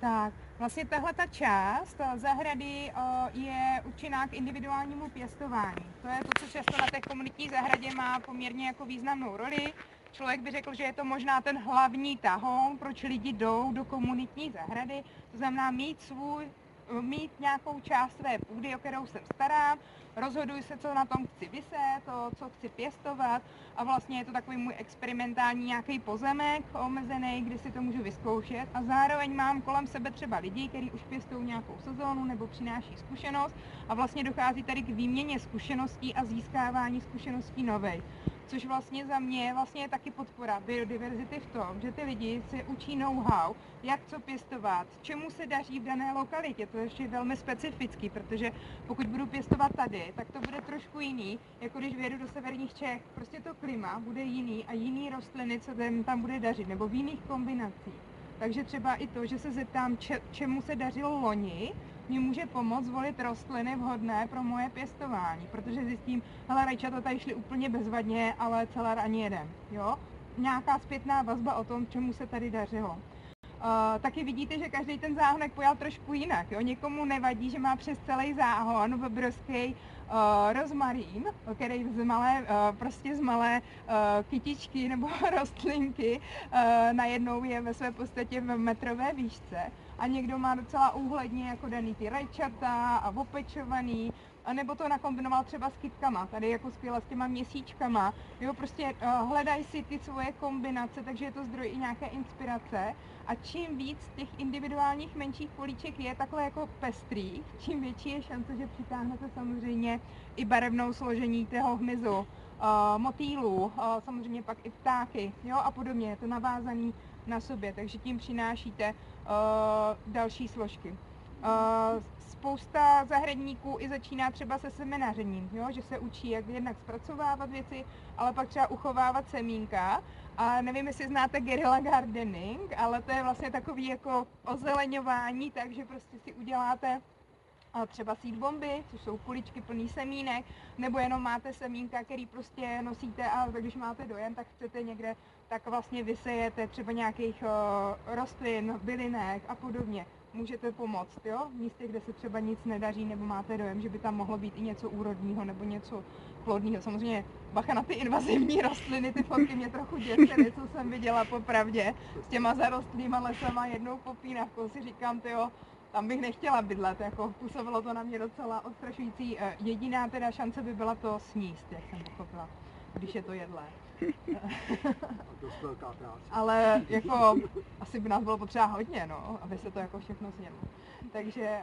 Tak, vlastně tahle ta část zahrady je určená k individuálnímu pěstování. To je to, co často na té komunitní zahradě má poměrně jako významnou roli. Člověk by řekl, že je to možná ten hlavní tahoun, proč lidi jdou do komunitní zahrady. To znamená mít svůj mít nějakou část své půdy, o kterou se starám, rozhoduji se, co na tom chci vyset, co chci pěstovat. A vlastně je to takový můj experimentální nějaký pozemek omezený, kdy si to můžu vyzkoušet. A zároveň mám kolem sebe třeba lidi, kteří už pěstují nějakou sezónu nebo přináší zkušenost. A vlastně dochází tady k výměně zkušeností a získávání zkušeností novej. Což vlastně za mě vlastně je taky podpora biodiverzity v tom, že ty lidi se učí know-how, jak co pěstovat, čemu se daří v dané lokalitě. To je ještě velmi specifický, protože pokud budu pěstovat tady, tak to bude trošku jiný, jako když vědu do severních Čech. Prostě to klima bude jiný a jiný rostliny, co tam bude dařit, nebo v jiných kombinacích. Takže třeba i to, že se zeptám, če, čemu se dařilo loni, mi může pomoct volit rostliny vhodné pro moje pěstování, protože zjistím, hele, rajčata tady šly úplně bezvadně, ale celer ani jeden, jo? Nějaká zpětná vazba o tom, čemu se tady dařilo. Uh, taky vidíte, že každý ten záhonek pojal trošku jinak. Jo? Někomu nevadí, že má přes celý záhon obrovský uh, rozmarín, který z malé, uh, prostě z malé uh, kytičky nebo rostlinky najednou je ve své podstatě v metrové výšce. A někdo má docela úhledně jako daný ty rajčata a opečovaný, nebo to nakombinoval třeba s kytkama, tady jako skvěle s těma měsíčkama, jo, prostě uh, hledaj si ty svoje kombinace, takže je to zdroj i nějaké inspirace. A čím víc těch individuálních menších políček je takhle jako pestrých, čím větší je šance, že přitáhnete samozřejmě i barevnou složení toho hmyzu, uh, motýlů, uh, samozřejmě pak i ptáky, jo, a podobně, je to navázaný na sobě, takže tím přinášíte uh, další složky. Uh, spousta zahradníků i začíná třeba se seminařením, jo? že se učí, jak jednak zpracovávat věci, ale pak třeba uchovávat semínka. A nevím, jestli znáte guerrilla gardening, ale to je vlastně takový jako ozeleňování, takže prostě si uděláte třeba seed bomby, což jsou kuličky plný semínek, nebo jenom máte semínka, který prostě nosíte a když máte dojem, tak chcete někde, tak vlastně vysejete třeba nějakých uh, rostlin, bylinek a podobně. Můžete pomoct, jo? V místě, kde se třeba nic nedaří, nebo máte dojem, že by tam mohlo být i něco úrodního nebo něco plodného. Samozřejmě bacha na ty invazivní rostliny, ty fotky mě trochu děsily, co jsem viděla popravdě. S těma zarostlýma lesama jednou popínavkou si říkám, ty jo, tam bych nechtěla bydlet, jako působilo to na mě docela odstrašující. Eh, jediná teda šance by byla to sníst, jak jsem pochopila, když je to jedlé. Ale jako asi by nás bylo potřeba hodně, no, aby se to jako všechno snělo. Takže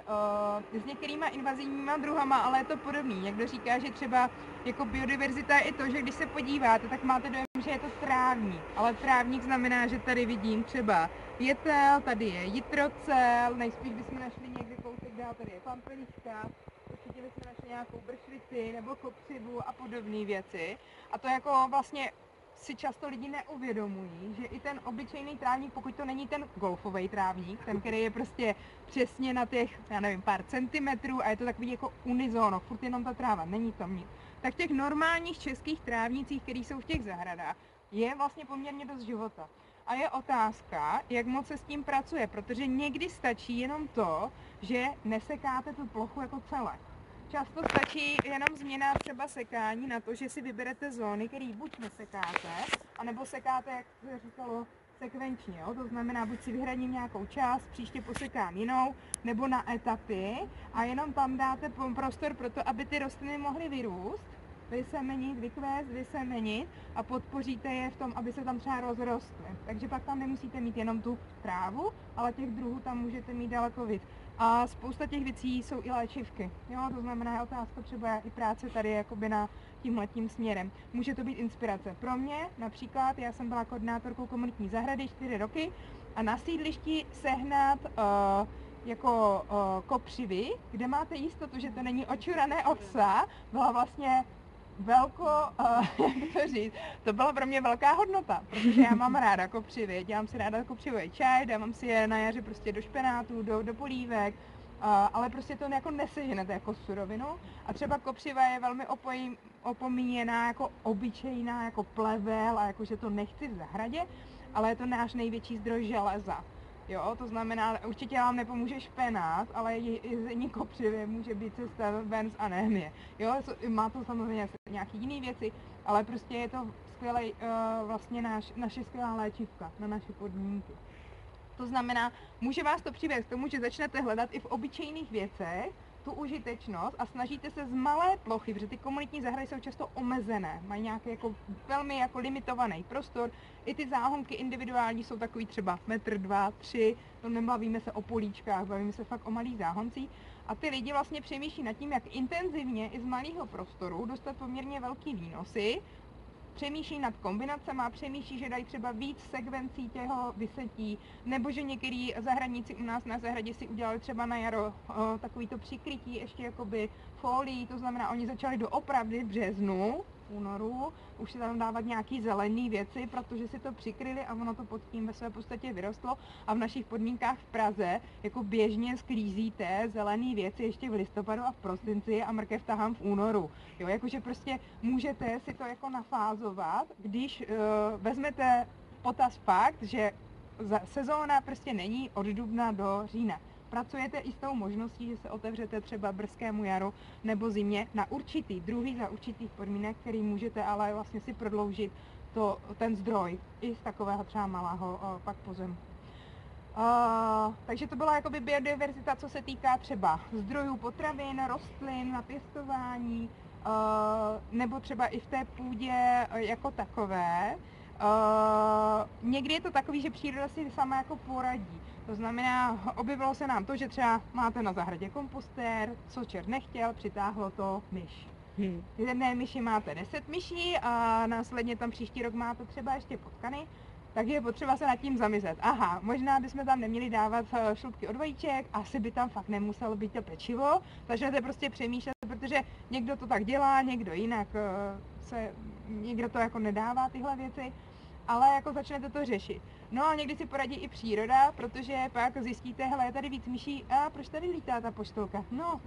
uh, s některýma invazivníma druhama, ale je to podobný. Někdo říká, že třeba jako biodiverzita je i to, že když se podíváte, tak máte dojem, že je to trávník. Ale trávník znamená, že tady vidím třeba jetel, tady je jitrocel, nejspíš bychom našli někde kousek dál, tady je pampeliška, určitě bychom našli nějakou bršlici nebo kopřivu a podobné věci. A to jako vlastně si často lidi neuvědomují, že i ten obyčejný trávník, pokud to není ten golfový trávník, ten, který je prostě přesně na těch, já nevím, pár centimetrů a je to takový jako unizóno, furt jenom ta tráva, není tam nic, tak v těch normálních českých trávnicích, které jsou v těch zahradách, je vlastně poměrně dost života. A je otázka, jak moc se s tím pracuje, protože někdy stačí jenom to, že nesekáte tu plochu jako celek. Často stačí jenom změna třeba sekání na to, že si vyberete zóny, které buď nesekáte, anebo sekáte, jak se říkalo, sekvenčně. Jo? To znamená, buď si vyhradím nějakou část, příště posekám jinou, nebo na etapy a jenom tam dáte prostor pro to, aby ty rostliny mohly vyrůst vysemenit, vykvést, vysemenit a podpoříte je v tom, aby se tam třeba rozrostly. Takže pak tam nemusíte mít jenom tu trávu, ale těch druhů tam můžete mít daleko víc. A spousta těch věcí jsou i léčivky. Jo, to znamená je otázka třeba i práce tady jakoby na tímhletím směrem. Může to být inspirace. Pro mě například, já jsem byla koordinátorkou komunitní zahrady 4 roky a na sídlišti sehnat uh, jako uh, kopřivy, kde máte jistotu, že to není očurané ovsa, byla vlastně velko, uh, jak to říct, to byla pro mě velká hodnota, protože já mám ráda kopřivy, dělám si ráda kopřivý čaj, dávám si je na jaře prostě do špenátu, do, do polívek, uh, ale prostě to jako neseženete jako surovinu a třeba kopřiva je velmi opoj, opomíjená jako obyčejná, jako plevel a jako že to nechci v zahradě, ale je to náš největší zdroj železa. Jo, to znamená, určitě vám nepomůže špenát, ale jezení kopřivy může být cesta ven z anémie. Jo, má to samozřejmě nějaký jiný věci, ale prostě je to skvělý, uh, vlastně náš, naše skvělá léčivka na naše podmínky. To znamená, může vás to přivést k tomu, že začnete hledat i v obyčejných věcech, tu užitečnost a snažíte se z malé plochy, protože ty komunitní zahrady jsou často omezené, mají nějaký jako velmi jako limitovaný prostor. I ty záhonky individuální jsou takový třeba metr, dva, tři, to nebavíme se o políčkách, bavíme se fakt o malých záhoncích. A ty lidi vlastně přemýšlí nad tím, jak intenzivně i z malého prostoru dostat poměrně velký výnosy, přemýšlí nad kombinacemi, přemýšlí, že dají třeba víc sekvencí těho vysetí, nebo že některý zahradníci u nás na zahradě si udělali třeba na jaro o, takový to přikrytí ještě jakoby folii, to znamená, oni začali doopravdy v březnu, únoru, už si tam dávat nějaký zelený věci, protože si to přikryli a ono to pod tím ve své podstatě vyrostlo a v našich podmínkách v Praze jako běžně sklízíte zelený věci ještě v listopadu a v prosinci a mrkev tahám v únoru. Jo, jakože prostě můžete si to jako nafázovat, když uh, vezmete potaz fakt, že sezóna prostě není od dubna do října pracujete i s tou možností, že se otevřete třeba brzkému jaru nebo zimě na určitý druhý za určitých podmínek, který můžete ale vlastně si prodloužit to, ten zdroj i z takového třeba malého o, pak pozemku. Uh, takže to byla jakoby biodiverzita, co se týká třeba zdrojů potravin, rostlin na pěstování, uh, nebo třeba i v té půdě jako takové. Uh, někdy je to takový, že příroda si sama jako poradí. To znamená, objevilo se nám to, že třeba máte na zahradě kompostér, co čert nechtěl, přitáhlo to myš. Hmm. Jedné myši máte 10 myší a následně tam příští rok máte třeba ještě potkany, tak je potřeba se nad tím zamyslet. Aha, možná bychom tam neměli dávat eh, šlupky od vajíček, asi by tam fakt nemuselo být to pečivo, začnete prostě přemýšlet, protože někdo to tak dělá, někdo jinak eh, se, někdo to jako nedává tyhle věci ale jako začnete to řešit. No a někdy si poradí i příroda, protože pak zjistíte, hele, je tady víc myší, a proč tady lítá ta poštolka? No,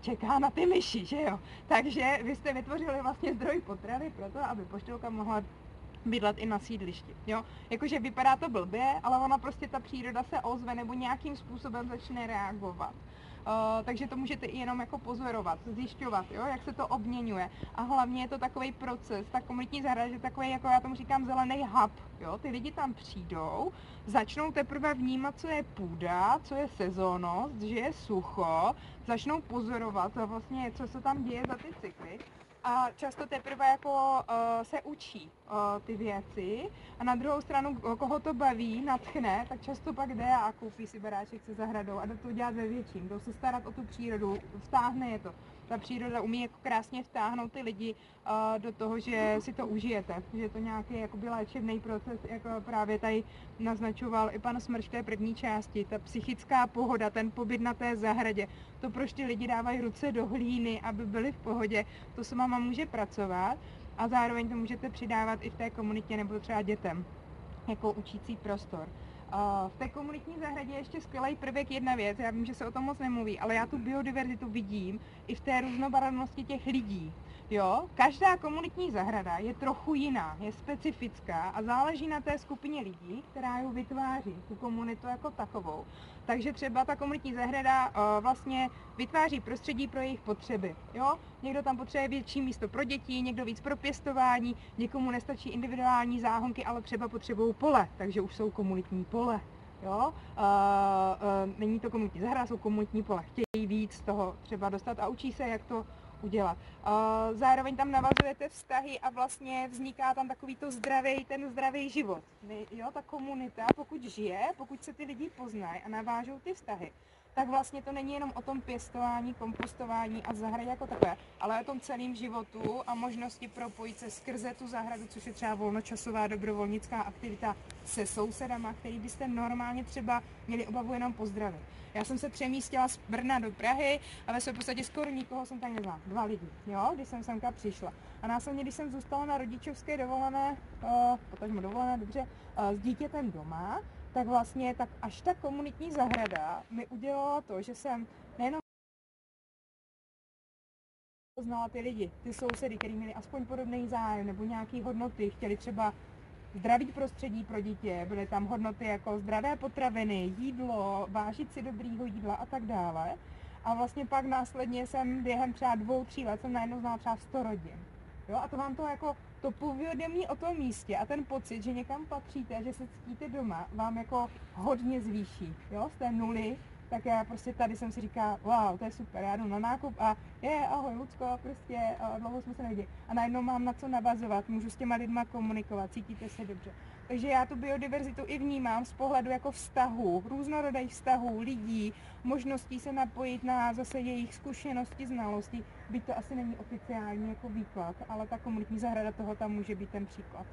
čeká na ty myši, že jo? Takže vy jste vytvořili vlastně zdroj potravy pro to, aby poštolka mohla bydlet i na sídlišti, jo? Jakože vypadá to blbě, ale ona prostě ta příroda se ozve nebo nějakým způsobem začne reagovat. Uh, takže to můžete i jenom jako pozorovat, zjišťovat, jo, jak se to obměňuje. A hlavně je to takový proces, ta komunitní zahrada, že takový, jako já tomu říkám, zelený hub. Jo. Ty lidi tam přijdou, začnou teprve vnímat, co je půda, co je sezónnost, že je sucho, začnou pozorovat vlastně, co se tam děje za ty cykly a často teprve jako uh, se učí uh, ty věci. A na druhou stranu, koho to baví, natchne, tak často pak jde a koupí si baráček se zahradou a jde to dělat ve větším, jdou se starat o tu přírodu, vstáhne je to ta příroda umí jako krásně vtáhnout ty lidi uh, do toho, že si to užijete, že je to nějaký jakoby léčebný proces, jako právě tady naznačoval i pan Smrš té první části, ta psychická pohoda, ten pobyt na té zahradě, to proč ty lidi dávají ruce do hlíny, aby byli v pohodě, to s váma může pracovat a zároveň to můžete přidávat i v té komunitě nebo třeba dětem jako učící prostor. V té komunitní zahradě je ještě skvělý prvek jedna věc, já vím, že se o tom moc nemluví, ale já tu biodiverzitu vidím i v té různobarevnosti těch lidí. Jo, každá komunitní zahrada je trochu jiná, je specifická a záleží na té skupině lidí, která ji vytváří, tu komunitu jako takovou. Takže třeba ta komunitní zahrada uh, vlastně vytváří prostředí pro jejich potřeby. Jo? Někdo tam potřebuje větší místo pro děti, někdo víc pro pěstování, někomu nestačí individuální záhonky, ale třeba potřebují pole, takže už jsou komunitní pole. Jo? Uh, uh, není to komunitní zahrada, jsou komunitní pole. Chtějí víc toho třeba dostat a učí se, jak to udělat. Zároveň tam navazujete vztahy a vlastně vzniká tam takový to zdravý, ten zdravý život. Jo, ta komunita, pokud žije, pokud se ty lidi poznají a navážou ty vztahy, tak vlastně to není jenom o tom pěstování, kompostování a zahradě jako takové, ale o tom celém životu a možnosti propojit se skrze tu zahradu, což je třeba volnočasová dobrovolnická aktivita se sousedama, který byste normálně třeba měli obavu jenom pozdravit. Já jsem se přemístila z Brna do Prahy a ve své podstatě skoro nikoho jsem tam neznala. Dva lidi, jo, když jsem semka přišla. A následně, když jsem zůstala na rodičovské dovolené, uh, potažmo dovolené, dobře, uh, s dítětem doma, tak vlastně tak až ta komunitní zahrada mi udělala to, že jsem nejenom poznala ty lidi, ty sousedy, kteří měli aspoň podobný zájem nebo nějaký hodnoty, chtěli třeba zdravý prostředí pro dítě, byly tam hodnoty jako zdravé potraviny, jídlo, vážit si dobrýho jídla a tak dále. A vlastně pak následně jsem během třeba dvou, tří let jsem najednou znala třeba 100 rodin. Jo, a to vám to jako to povědomí o tom místě a ten pocit, že někam patříte, že se cítíte doma, vám jako hodně zvýší, jo, z té nuly, tak já prostě tady jsem si říká, wow, to je super, já jdu na nákup a je, ahoj Lucko, prostě dlouho jsme se neviděli. A najednou mám na co navazovat, můžu s těma lidma komunikovat, cítíte se dobře. Takže já tu biodiverzitu i vnímám z pohledu jako vztahu, různorodých vztahů, lidí, možností se napojit na zase jejich zkušenosti, znalosti. Byť to asi není oficiální jako výklad, ale ta komunitní zahrada toho tam může být ten příklad.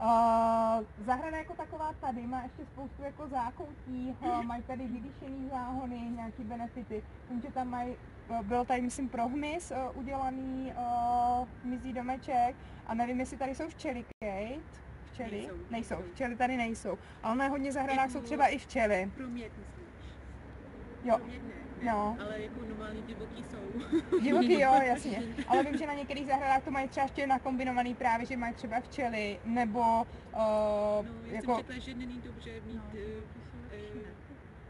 Uh, zahrada jako taková tady má ještě spoustu jako zákoutí, uh, mají tady vyvýšený záhony, nějaký benefity. Vím, že tam mají, uh, byl tady myslím prohmyz uh, udělaný uh, mizí domeček a nevím, jestli tady jsou včely, Kate. Včely? Nejsou, nejsou. nejsou. Včely tady nejsou. Ale na hodně zahradách jsou třeba i včely. Průměr, myslíš? Jo, no. ale jako normální divoký jsou. Divoký, jo, jasně. Ale vím, že na některých zahradách to mají třeba ještě nakombinovaný právě, že mají třeba včely, nebo uh, No, já jako, jsem četla, že není dobře mít No. eh, eh,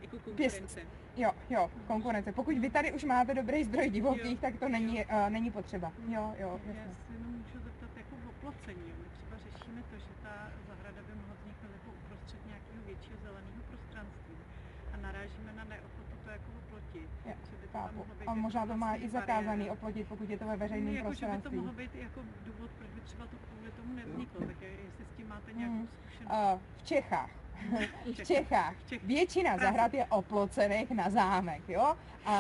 jako konkurence. jo, jo, konkurence. Pokud vy tady už máte dobrý zdroj divokých, Jo. tak to není, uh, není potřeba. Jo, jo, Já jasně. se jenom můžu zeptat jako v oplocení. jo. My třeba řešíme to, že ta zahrada by mohla vzniknout jako uprostřed nějakého většího zeleného prostranství. A narážíme na neochotu to jako oplotit. Jo, Že by to tam Chápu. mohlo být A jako možná to má vlastně i zakázaný bariéra. oplotit, pokud je to ve veřejném jako, že by to mohlo být jako důvod, proč by třeba to kvůli tomu nevzniklo. Tak je- jestli s tím máte nějakou Mm. zkušenost. Uh, v Čechách. V Čechách. Většina zahrad je oplocených na zámek, jo? A,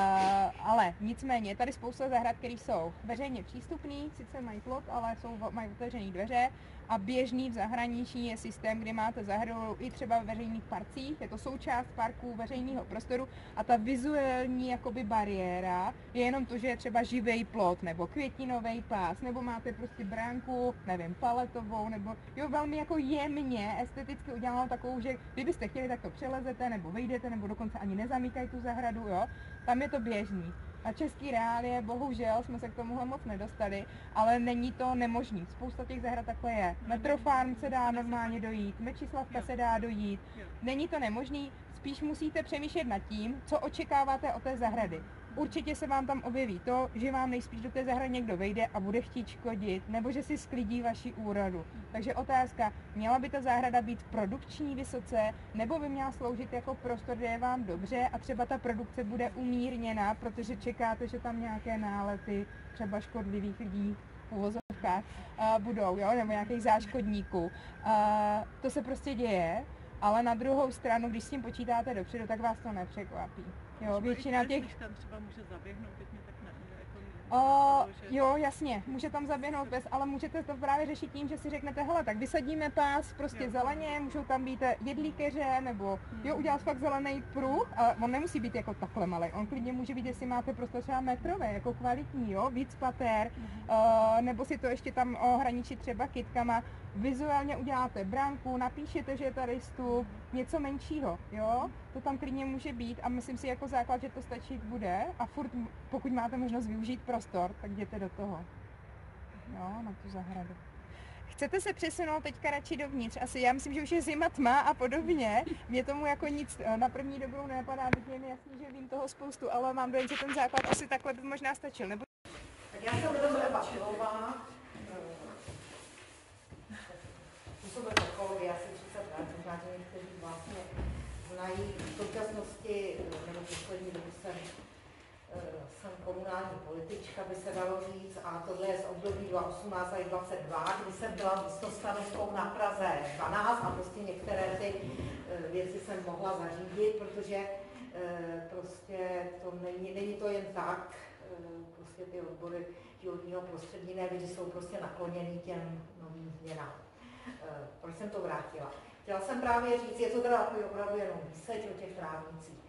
ale nicméně je tady spousta zahrad, které jsou veřejně přístupné, sice mají plot, ale jsou, mají otevřené dveře a běžný v zahraničí je systém, kdy máte zahradu i třeba ve veřejných parcích, je to součást parků veřejného prostoru a ta vizuální jakoby bariéra je jenom to, že je třeba živej plot nebo květinový pás, nebo máte prostě bránku, nevím, paletovou, nebo jo, velmi jako jemně, esteticky udělanou takovou, že kdybyste chtěli, tak to přelezete, nebo vejdete, nebo dokonce ani nezamykají tu zahradu, jo, tam je to běžný. Na český reálie bohužel jsme se k tomuhle moc nedostali, ale není to nemožný. Spousta těch zahrad takhle je. Metrofarm se dá normálně dojít, Mečislavka se dá dojít. Není to nemožný, spíš musíte přemýšlet nad tím, co očekáváte od té zahrady. Určitě se vám tam objeví to, že vám nejspíš do té zahrady někdo vejde a bude chtít škodit, nebo že si sklidí vaši úrodu. Takže otázka, měla by ta zahrada být produkční vysoce, nebo by měla sloužit jako prostor, kde je vám dobře a třeba ta produkce bude umírněna, protože čekáte, že tam nějaké nálety třeba škodlivých lidí uvozovkách uh, budou, jo, nebo nějakých záškodníků. Uh, to se prostě děje, ale na druhou stranu, když s tím počítáte dopředu, tak vás to nepřekvapí. Jo, většina těch Když tam třeba může zaběhnout, teď mě tak ne, jako O, jo, jasně, může tam zaběhnout pes, ale můžete to právě řešit tím, že si řeknete, hele, tak vysadíme pás prostě Jo. zeleně, můžou tam být eh, jedlíkeře, nebo jo, udělat fakt zelený pruh, a on nemusí být jako takhle malý, on klidně může být, jestli máte prostě třeba metrové, jako kvalitní, jo, víc pater, uh, nebo si to ještě tam ohraničit třeba kytkama, vizuálně uděláte bránku, napíšete, že je tady vstup, něco menšího, jo, to tam klidně může být a myslím si jako základ, že to stačit bude a furt, pokud máte možnost využít prostor, tak jděte do toho, jo, na tu zahradu. Chcete se přesunout teďka radši dovnitř? Asi já myslím, že už je zima tma a podobně. Mě tomu jako nic eh, na první dobrou nenapadá, byť je mi jasný, že vím toho spoustu, ale mám dojem, že ten základ asi takhle by možná stačil. Nebo Tak já jsem Rosa Bačilová, působil ekologii asi 30 let, možná, že někteří vlastně znají. V současnosti, nebo poslední dobu jsem, eh, jsem komunální politička, by se dalo říct, a tohle je z období 2018 až 2022, kdy jsem byla místostarostkou na Praze 12 a prostě některé ty eh, věci jsem mohla zařídit, protože Eh, prostě to není, není to jen tak, prostě ty odbory životního prostředí ne jsou prostě nakloněný těm novým změnám. Eh, proč jsem to vrátila? Chtěla jsem právě říct, je to teda opravdu jenom výseč o těch trávnicích.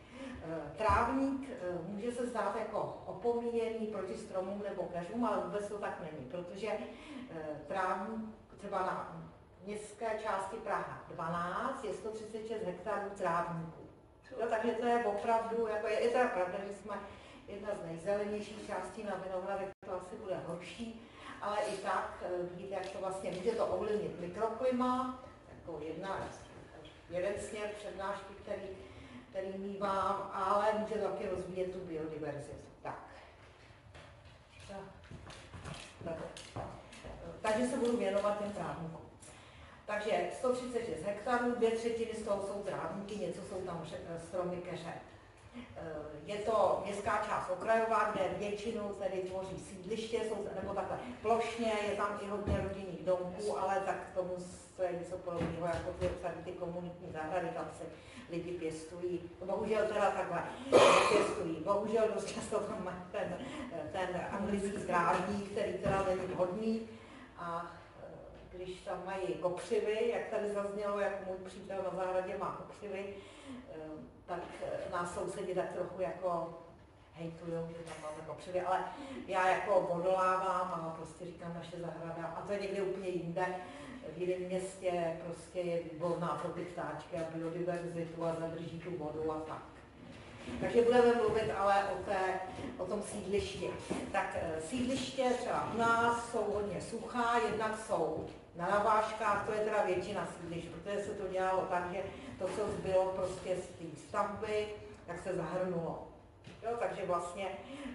Trávník může se zdát jako opomíjený proti stromům nebo keřům, ale vůbec to tak není, protože trávník třeba na městské části Praha 12 je 136 hektarů trávníků. Jo, takže to je opravdu, jako je, je teda pravda, že jsme jedna z nejzelenějších částí na Vinohradech, to asi bude horší, ale i tak eh, vidíte, jak to vlastně může to ovlivnit mikroklima, jako jedna, jeden směr přednášky, který, který mývám, ale může to taky rozvíjet tu biodiverzitu. Tak. tak. Takže se budu věnovat těm trávníkům. Takže 136 hektarů, dvě třetiny z toho jsou trávníky, něco jsou tam stromy keře. Eh, je to městská část okrajová, kde většinu tedy tvoří sídliště, jsou, nebo takhle plošně, je tam i hodně rodinných domků, ale tak k tomu to je něco podobného jako ty, ty komunitní zahrady, tam se lidi pěstují. Bohužel teda takhle pěstují. Bohužel dost často tam má ten, ten anglický trávník, který teda není vhodný. A když tam mají kopřivy, jak tady zaznělo, jak můj přítel na zahradě má kopřivy, eh, tak eh, nás sousedi tak trochu jako hejtujou, že tam máme kopřivy, ale já jako odolávám a prostě říkám naše zahrada, a to je někde úplně jinde, v jiném městě prostě je výborná pro ty ptáčky a biodiverzitu a zadrží tu vodu a tak. Takže budeme mluvit ale o, té, o tom sídlišti. Tak eh, sídliště třeba u nás jsou hodně suchá, jednak jsou na navážkách, to je teda většina sídlišť, protože se to dělalo tak, že to, co zbylo prostě z té stavby, tak se zahrnulo. Jo, takže vlastně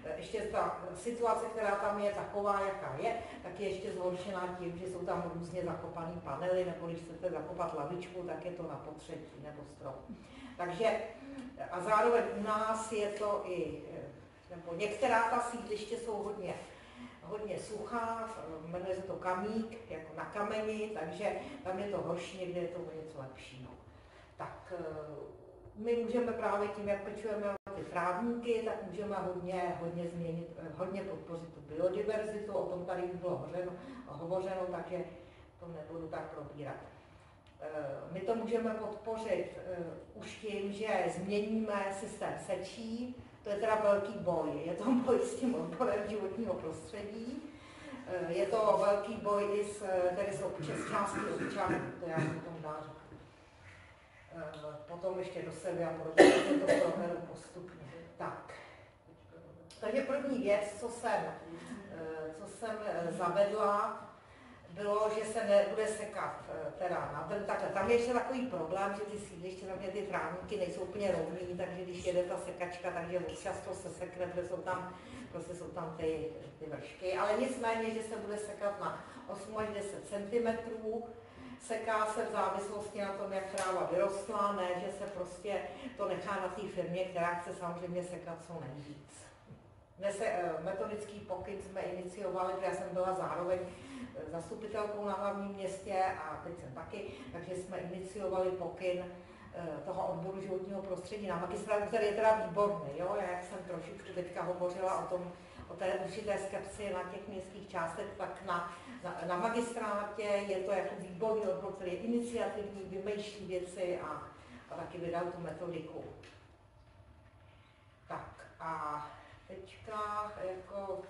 eh, ještě ta situace, která tam je taková, jaká je, tak je ještě zhoršená tím, že jsou tam různě zakopané panely, nebo když chcete zakopat lavičku, tak je to na potřetí nebo strom. Takže a zároveň u nás je to i, eh, nebo některá ta sídliště jsou hodně hodně suchá, jmenuje se to kamík, jako na kameni, takže tam je to horší, někde je to něco lepší. No. Tak eh, my můžeme právě tím, jak pečujeme ty trávníky, tak můžeme hodně, hodně změnit, eh, hodně podpořit tu biodiverzitu, o tom tady bylo hovořeno, hovořeno takže to nebudu tak probírat. Eh, my to můžeme podpořit už tím, že změníme systém sečí, to je teda velký boj. Je to boj s tím odborem životního prostředí. Eh, je to velký boj i s, tedy s občas, částí občanů, to já potom dá eh, Potom ještě do sebe a podobně, to prohledu postupně. Tak. Takže první věc, co jsem, eh, co jsem zavedla, bylo, že se nebude sekat eh, teda na ten, takhle. Tam je ještě takový problém, že ty sídliště, tam ty trávníky nejsou úplně rovný, takže když jede ta sekačka, takže občas to se sekne, protože jsou tam, prostě jsou tam ty, ty vršky. Ale nicméně, že se bude sekat na 8 až 10 cm, seká se v závislosti na tom, jak tráva vyrostla, ne, že se prostě to nechá na té firmě, která chce samozřejmě sekat co nejvíc. Dnes se, eh, metodický pokyn jsme iniciovali, já jsem byla zároveň zastupitelkou na hlavním městě a teď jsem taky, takže jsme iniciovali pokyn eh, toho odboru životního prostředí na magistrátu, který je teda výborný, jo? Já jak jsem trošičku teďka hovořila o tom, o té určité skepsi na těch městských částech, tak na, na, na magistrátě je to jako výborný odbor, který je iniciativní, vymýšlí věci a, a taky vydal tu metodiku. Tak a teďka jako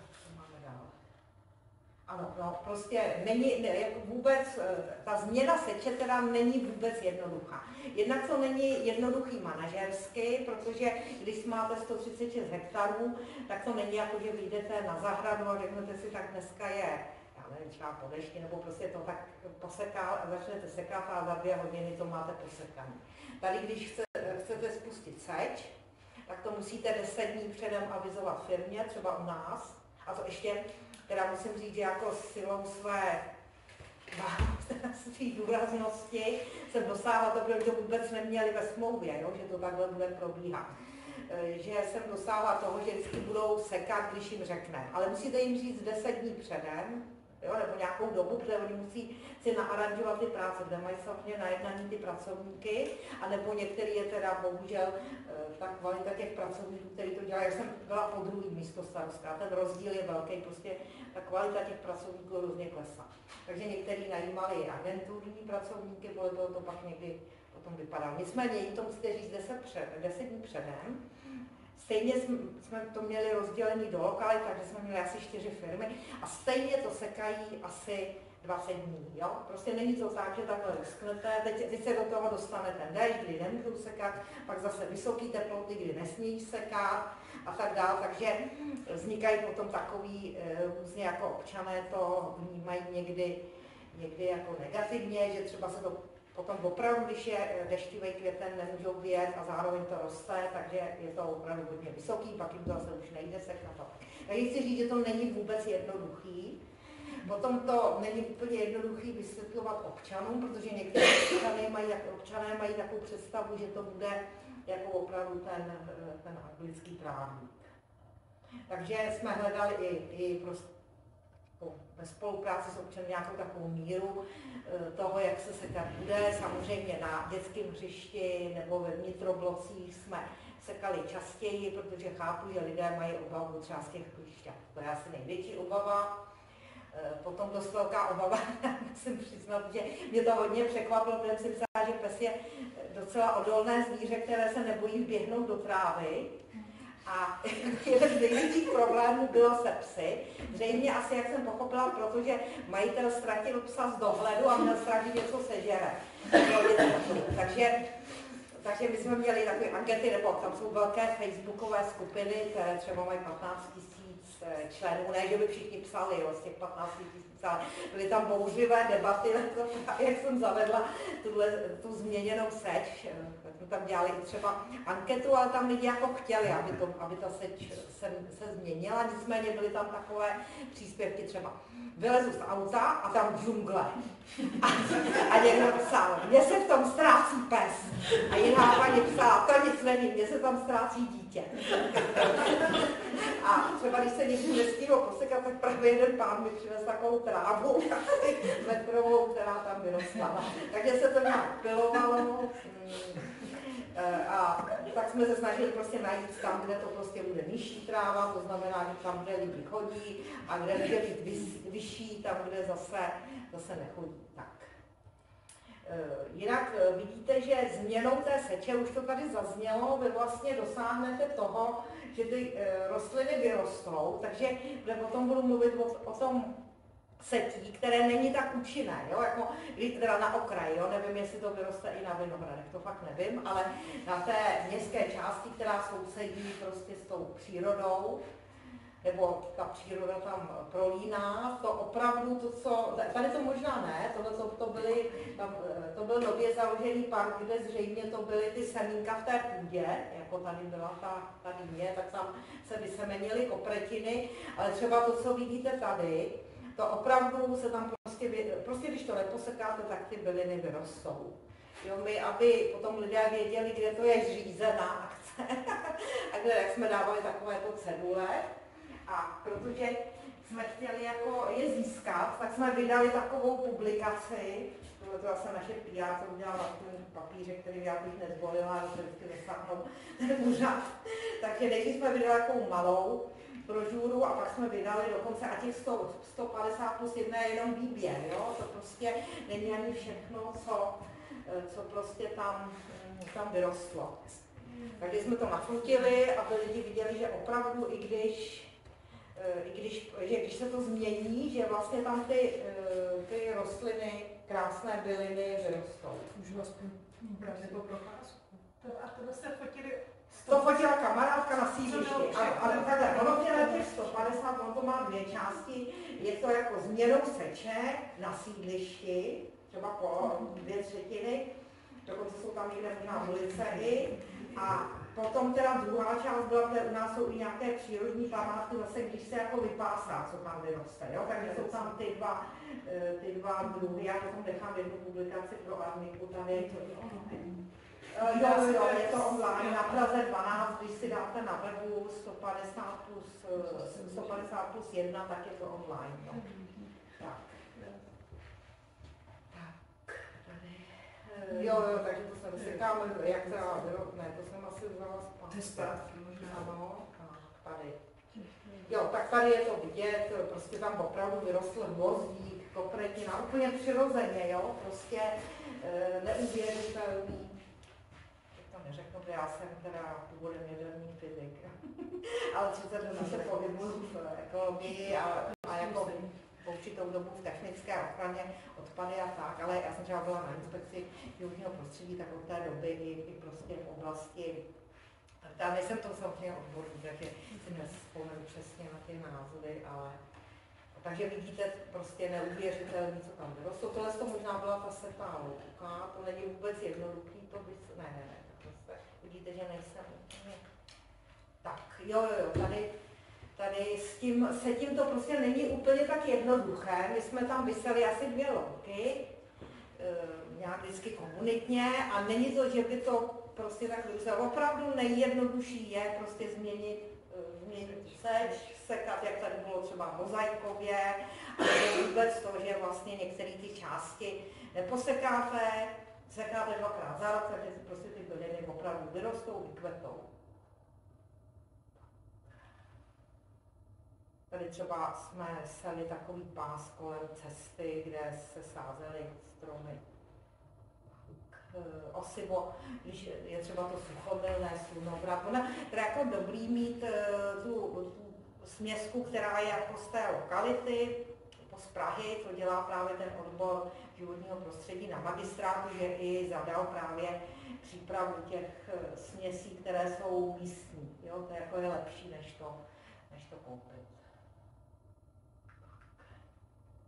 ano, no, prostě není, ne, jako vůbec, eh, ta změna seče teda není vůbec jednoduchá. Jednak to není jednoduchý manažersky, protože když máte 136 hektarů, tak to není jako, že vyjdete na zahradu a řeknete si, tak dneska je já nevím, třeba po dešti, nebo prostě to tak poseká, začnete sekat a za dvě hodiny to máte posekané. Tady, když chce, chcete spustit seč, tak to musíte 10 dní předem avizovat firmě, třeba u nás, a to ještě teda musím říct, že jako silou své své důraznosti jsem dosáhla to, protože to vůbec neměli ve smlouvě, jo, že to takhle bude probíhat. E, že jsem dosáhla toho, že vždycky budou sekat, když jim řekne. Ale musíte jim říct 10 dní předem, jo, nebo nějakou dobu, protože oni musí si naaranžovat ty práce, kde mají samozřejmě najednaný ty pracovníky, anebo některý je teda bohužel eh, ta kvalita těch pracovníků, který to dělají, já jsem byla po druhý místo starostka, ten rozdíl je velký, prostě ta kvalita těch pracovníků různě klesá. Takže některý najímali agenturní pracovníky, podle toho to pak někdy potom vypadalo. Nicméně jim to musíte říct 10, před, 10 dní předem, Stejně jsme to měli rozdělený do lokalit, takže jsme měli asi čtyři firmy a stejně to sekají asi 20 dní. Jo? Prostě není to tak, že takhle risknete, teď, teď se do toho dostane ten déšť, kdy nemůžou sekat, pak zase vysoké teploty, kdy nesmějí sekat a tak dále. Takže vznikají potom takový eh, různě jako občané to vnímají někdy, někdy jako negativně, že třeba se to Potom opravdu, když je eh, deštivý květen, nemůžou vyjet a zároveň to roste, takže je to opravdu hodně vysoký, pak jim to zase už nejde sekat. Takže chci říct, že to není vůbec jednoduchý. Potom to není úplně jednoduchý vysvětlovat občanům, protože někteří občané mají, občané mají takovou představu, že to bude jako opravdu ten, eh, ten anglický právník. Takže jsme hledali i, i prostě ve spolupráci s občany nějakou takovou míru eh, toho, jak se sekat bude. Samozřejmě na dětském hřišti nebo ve vnitroblocích jsme sekali častěji, protože chápu, že lidé mají obavu třeba z těch klíšťat. To je asi největší obava. Eh, potom dost velká obava, musím přiznat, že mě to hodně překvapilo, protože jsem si myslela, že pes je docela odolné zvíře, které se nebojí běhnout do trávy a jeden z největších problémů bylo se psy. Zřejmě asi, jak jsem pochopila, protože majitel ztratil psa z dohledu a měl strach, že něco sežere. Takže, takže my jsme měli takové ankety, nebo tam jsou velké facebookové skupiny, které třeba mají 15 tisíc eh, členů, ne, že by všichni psali jo, z těch 15 tisíc byly tam bouřivé debaty, jak jsem zavedla tuhle, tu změněnou seč, tak jsme tam dělali třeba anketu, ale tam lidi jako chtěli, aby, to, aby ta seč se, se změnila, nicméně byly tam takové příspěvky třeba vylezu z auta a tam džungle. A, a někdo psal, mně se v tom ztrácí pes. A jiná paní psala, to nic není, mně se tam ztrácí dítě. A třeba když se někdo nestihlo posekat, tak právě jeden pán mi přivez takovou trávu metrovou, která tam vyrostla. Takže se to nějak pilovalo. Mm, Eh, a tak jsme se snažili prostě najít tam, kde to prostě bude nižší tráva, to znamená, že tam, kde lidi chodí a kde vys, vyšší, tam, kde zase, zase nechodí. Tak. Eh, jinak eh, vidíte, že změnou té seče, už to tady zaznělo, vy vlastně dosáhnete toho, že ty rostliny vyrostou, takže potom budu mluvit o, o tom setí, které není tak účinné, jo, jako teda na okraji, jo, nevím, jestli to vyroste i na Vinohradech, to fakt nevím, ale na té městské části, která sousedí prostě s tou přírodou, nebo ta příroda tam prolíná, to opravdu to, co, tady to možná ne, tohle to, to, byly, tam, to byl nově založený park, kde zřejmě to byly ty semínka v té půdě, jako tady byla ta, tady je, tak tam se vysemenily kopretiny, ale třeba to, co vidíte tady, to opravdu se tam prostě, prostě když to neposekáte, tak ty byliny vyrostou. Jo, my, aby potom lidé věděli, kde to je řízená akce, a kde, jak jsme dávali takovéto cedule, a protože jsme chtěli jako je získat, tak jsme vydali takovou publikaci, tohle to zase naše PR, to udělala tom papíře, který já bych nezvolila, ale to vždycky vysáhnou ten úřad. Takže nejdřív jsme vydali takovou malou, brožuru a pak jsme vydali dokonce a těch 100, 150 plus 1 je jenom výběr, jo? to prostě není ani všechno, co, co prostě tam, mm, tam vyrostlo. Takže jsme to nafotili, aby lidi viděli, že opravdu, i když, i když, že když se to změní, že vlastně tam ty, eh, ty rostliny, krásné byliny vyrostou. Aspoň nebo procházku. A to se fotili to fotila kamarádka na sídlišti. Ale, takhle, ono těle těch 150, ono to má dvě části. Je to jako změnou seče na sídlišti, třeba po dvě třetiny, dokonce jsou tam někde možná ulice i. A potom teda druhá část byla, že u nás jsou i nějaké přírodní památky, zase když se jako vypásá, co tam vyroste, jo? takže jsou tam ty dva, eh, ty dva druhy, já potom nechám jednu publikaci pro Armiku tady. Eh, jo, jo, je to online na Praze 12, když si dáte na webu 150 plus, 150 eh, plus 1, tak je to online. No. Tak, tady. Eh, Jo, jo, takže to jsem sekáme, jak celá bylo, ne, to jsem asi vzala zpátky. To je zpátky možná. Ano, tak, tady. Jo, tak tady je to vidět, prostě tam opravdu vyrostl hvozdík, kopretina, úplně přirozeně, jo, prostě e, neuvěřitelný. Teď to neřeknu, protože já jsem teda původem jaderný fyzik, ale 30 let se pohybuju v ekologii a, a jako po určitou dobu v technické ochraně odpady a tak, ale já jsem třeba byla na inspekci životního prostředí, tak od té doby i, i prostě v oblasti já nejsem to samozřejmě odborník, takže si nespomenu přesně na ty názory, ale takže vidíte prostě neuvěřitelný, co tam vyrostlo. Tohle to možná byla ta setá louka, to není vůbec jednoduchý, to by ne, ne, ne, tak zase vidíte, že nejsem. Tak, jo, jo, jo, tady, tady s tím, se tím to prostě není úplně tak jednoduché. My jsme tam vyseli asi dvě louky, e, nějak vždycky komunitně a není to, že by to prostě tak se opravdu nejjednodušší je prostě změnit, eh, změnit seč, sekat, jak tady bylo třeba mozaikově, a vůbec to, že vlastně některé ty části neposekáte, sekáte dvakrát za rok, takže prostě ty byliny opravdu vyrostou, vykvetou. Tady třeba jsme seli takový pás kolem cesty, kde se sázely stromy Eh, osivo, když je třeba to suchomilné, slunobrat. Ona teda jako dobrý mít eh, tu, tu směsku, která je jako z té lokality, z Prahy, to dělá právě ten odbor životního prostředí na magistrátu, že i zadal právě přípravu těch eh, směsí, které jsou místní. Jo? To je, jako je lepší, než to, než to koupit.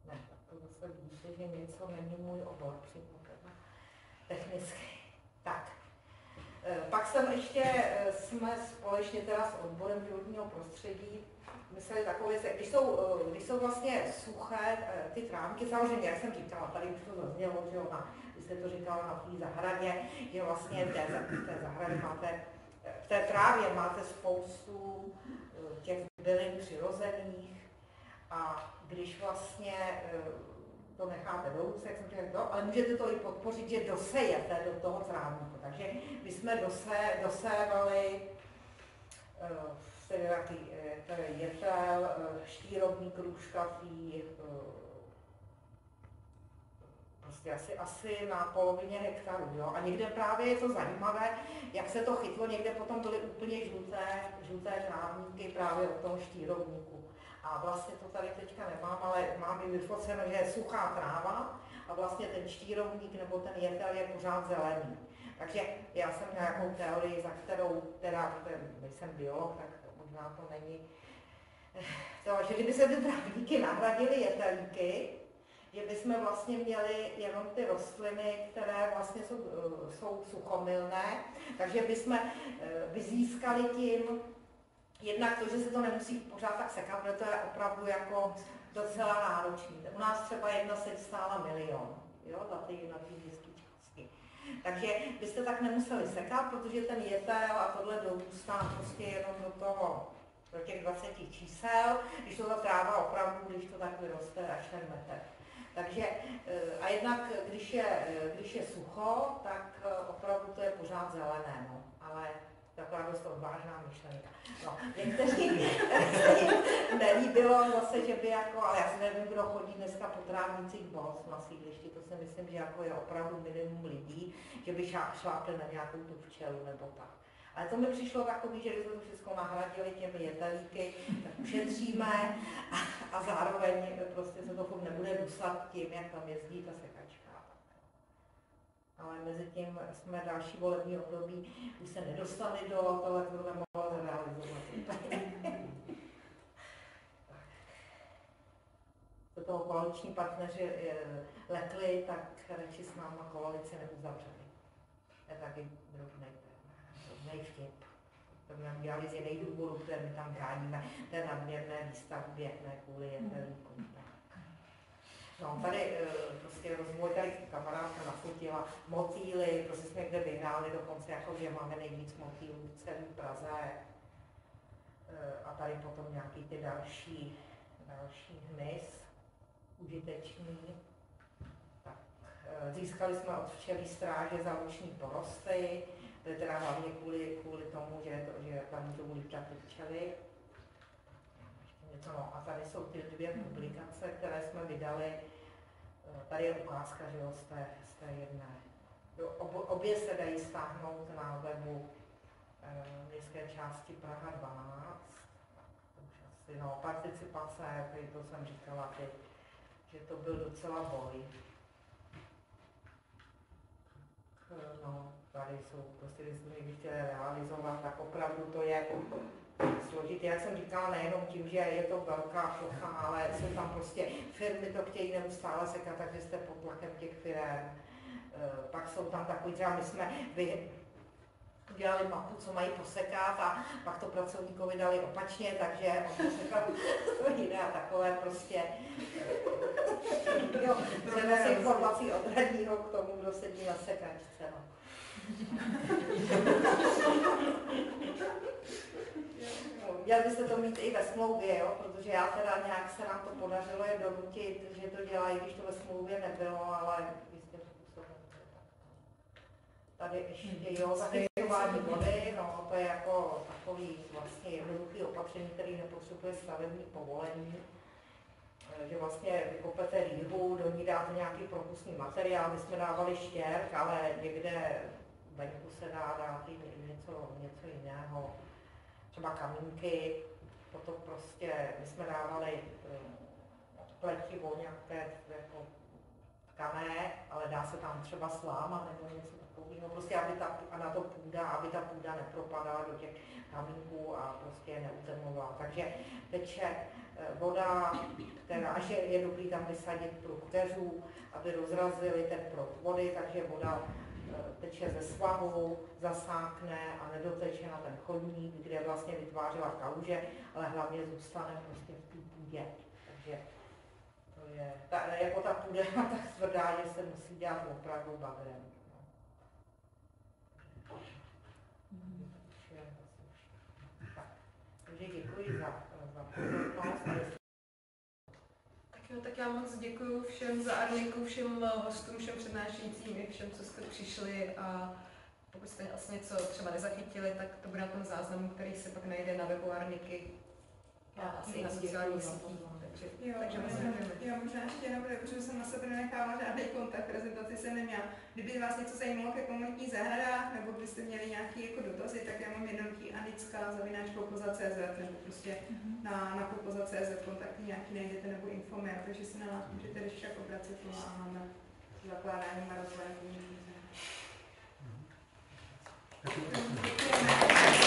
Ne, tak to vidíte, že něco není můj obor přímo technicky. Tak. E, pak jsem ještě, e, jsme společně teda s odborem životního prostředí mysleli takové věci, když jsou, e, když jsou vlastně suché ty trávníky, samozřejmě, jak jsem říkala, tady už to zaznělo, že ona, vy jste to říkala na té zahradě, že vlastně v té, té zahradě máte, v té trávě máte spoustu těch bylin přirozených a když vlastně to necháte do jak jsem no, ale můžete to i podpořit, že dosejete do toho trávníku. Takže my jsme dose, dosévali uh, jaký, to je jetel, uh, štírovný krůžkatý, uh, prostě asi, asi na polovině hektaru. Jo? A někde právě je to zajímavé, jak se to chytlo, někde potom byly úplně žluté, žluté trávníky právě od toho štírovníku. A vlastně to tady teďka nemám, ale mám i vyfoceno, že je suchá tráva a vlastně ten štírovník nebo ten jetel je pořád zelený. Takže já jsem nějakou teorii, za kterou teda, nejsem biolog, tak to možná to není, to, že kdyby se ty trávníky nahradily jetelníky, že bychom vlastně měli jenom ty rostliny, které vlastně jsou, jsou suchomilné, takže bychom eh, vyzískali tím Jednak to, že se to nemusí pořád tak sekat, protože to je opravdu jako docela náročný. U nás třeba jedna seď stála milion, jo, na ty, na nízké částky. Takže byste tak nemuseli sekat, protože ten jetel a tohle dorůstá prostě jenom do toho, do těch 20 čísel, když to ta tráva opravdu, když to tak vyroste až ten metr. Takže eh, a jednak, když je, eh, když je sucho, tak eh, opravdu to je pořád zelené, no. ale taková dost odvážná myšlenka. No, někteří nelíbilo zase, že by jako, ale já si nevím, kdo chodí dneska po trávnicích bos na sídlišti, to si myslím, že jako je opravdu minimum lidí, že by šlápli na nějakou tu včelu nebo tak. Ale to mi přišlo takový, že když jsme to všechno nahradili těmi jetelíky, tak ušetříme a, a zároveň prostě se to nebude dusat tím, jak tam jezdí ta sekačka ale mezi tím jsme další volební období už se nedostali do toho, to nemohlo realizovat. do toho koaliční partneři eh, letli, tak radši s náma koalici neuzavřeli. Je taky drobný, drobný vtip. To by nám dělali z jiných důvodů, které my tam bráníme, té nadměrné výstavbě, ne kvůli jetelníkům. No, tady eh, prostě rozvoj, tady kamarádka nafotila motýly, prostě jsme kde vyhráli dokonce, jako že máme nejvíc motýlů v celé Praze. Eh, a tady potom nějaký ty další, další hmyz. užitečný. Tak, eh, získali jsme od včelí stráže záruční porosty, to je teda hlavně kvůli, kvůli tomu, že, to, že tam můžou lítat včely. No. A tady jsou ty dvě publikace, které jsme vydali. Eh, Tady je ukázka že jo, z, té, z té jedné. Obě se dají stáhnout na webu eh, městské části Praha 12. To už asi, no, participace, tady to jsem říkala teď, že to byl docela boj. Eh, No, tady jsou prostě, když jsme chtěli realizovat, tak opravdu to je složité. Jak jsem říkala, nejenom tím, že je to velká plocha, ale jsou tam prostě firmy to chtějí neustále sekat, takže jste pod tlakem těch firm. Pak jsou tam takový, třeba my jsme vy, udělali mapu, co mají posekat a pak to pracovníkovi dali opačně, takže on posekal to jiné a takové prostě jo, přenos informací od radního k tomu, kdo sedí na sekačce. No. No, Měli byste to mít i ve smlouvě, jo? protože já teda nějak se nám to podařilo je donutit, že to dělají, když to ve smlouvě nebylo, ale jistým způsobem. Tady ještě jo, zachycování vody, no to je jako takový vlastně jednoduchý opatření, který nepotřebuje stavební povolení Eh, že vlastně vykopete rýhu, do ní dáte nějaký propustný materiál, my jsme dávali štěrk, ale někde venku se dá dát i něco, něco jiného, třeba kamínky, toto prostě, my jsme dávali eh, pletivo nějaké jako tkané, ale dá se tam třeba sláma nebo něco takového, prostě aby ta, a na to půda, aby ta půda nepropadala do těch kamínků a prostě neuzemovala. Takže teče eh, voda, která že je dobrý tam vysadit průchtěřů, aby rozrazili ten proud vody, takže voda teče ze svahu, zasákne a nedoteče na ten chodník, kde vlastně vytvářela kaluže, ale hlavně zůstane prostě v té půdě. Takže to je, ta, jako ta půda je tak tvrdá, že se musí dělat opravdu bagrem. Tak, takže děkuji za, za pozornost. a jestli Tak jo, tak já moc děkuji všem za Arniku, všem eh, hostům, všem přednášejícím, i všem, co jste přišli. A pokud jste asi něco třeba nezachytili, tak to bude na tom záznamu, který se pak najde na webu Arniky a asi i na sociálních sítích. Takže, Jo, takže děkujeme. jo, možná ještě jenom, protože jsem na sebe nenechávala žádný kontakt, prezentaci jsem neměla. Kdyby vás něco zajímalo ke komunitních zahradách, nebo byste měli nějaké jako dotazy, tak já mám jednoduchý anická zavináč kokoza.cz, nebo prostě na, na kokoza.cz kontakty nějaký najdete, nebo infomail, takže se na nás můžete ještě jako obracet, pomáháme s zakládáním a rozvojem komunitních zahrad. Děkuji.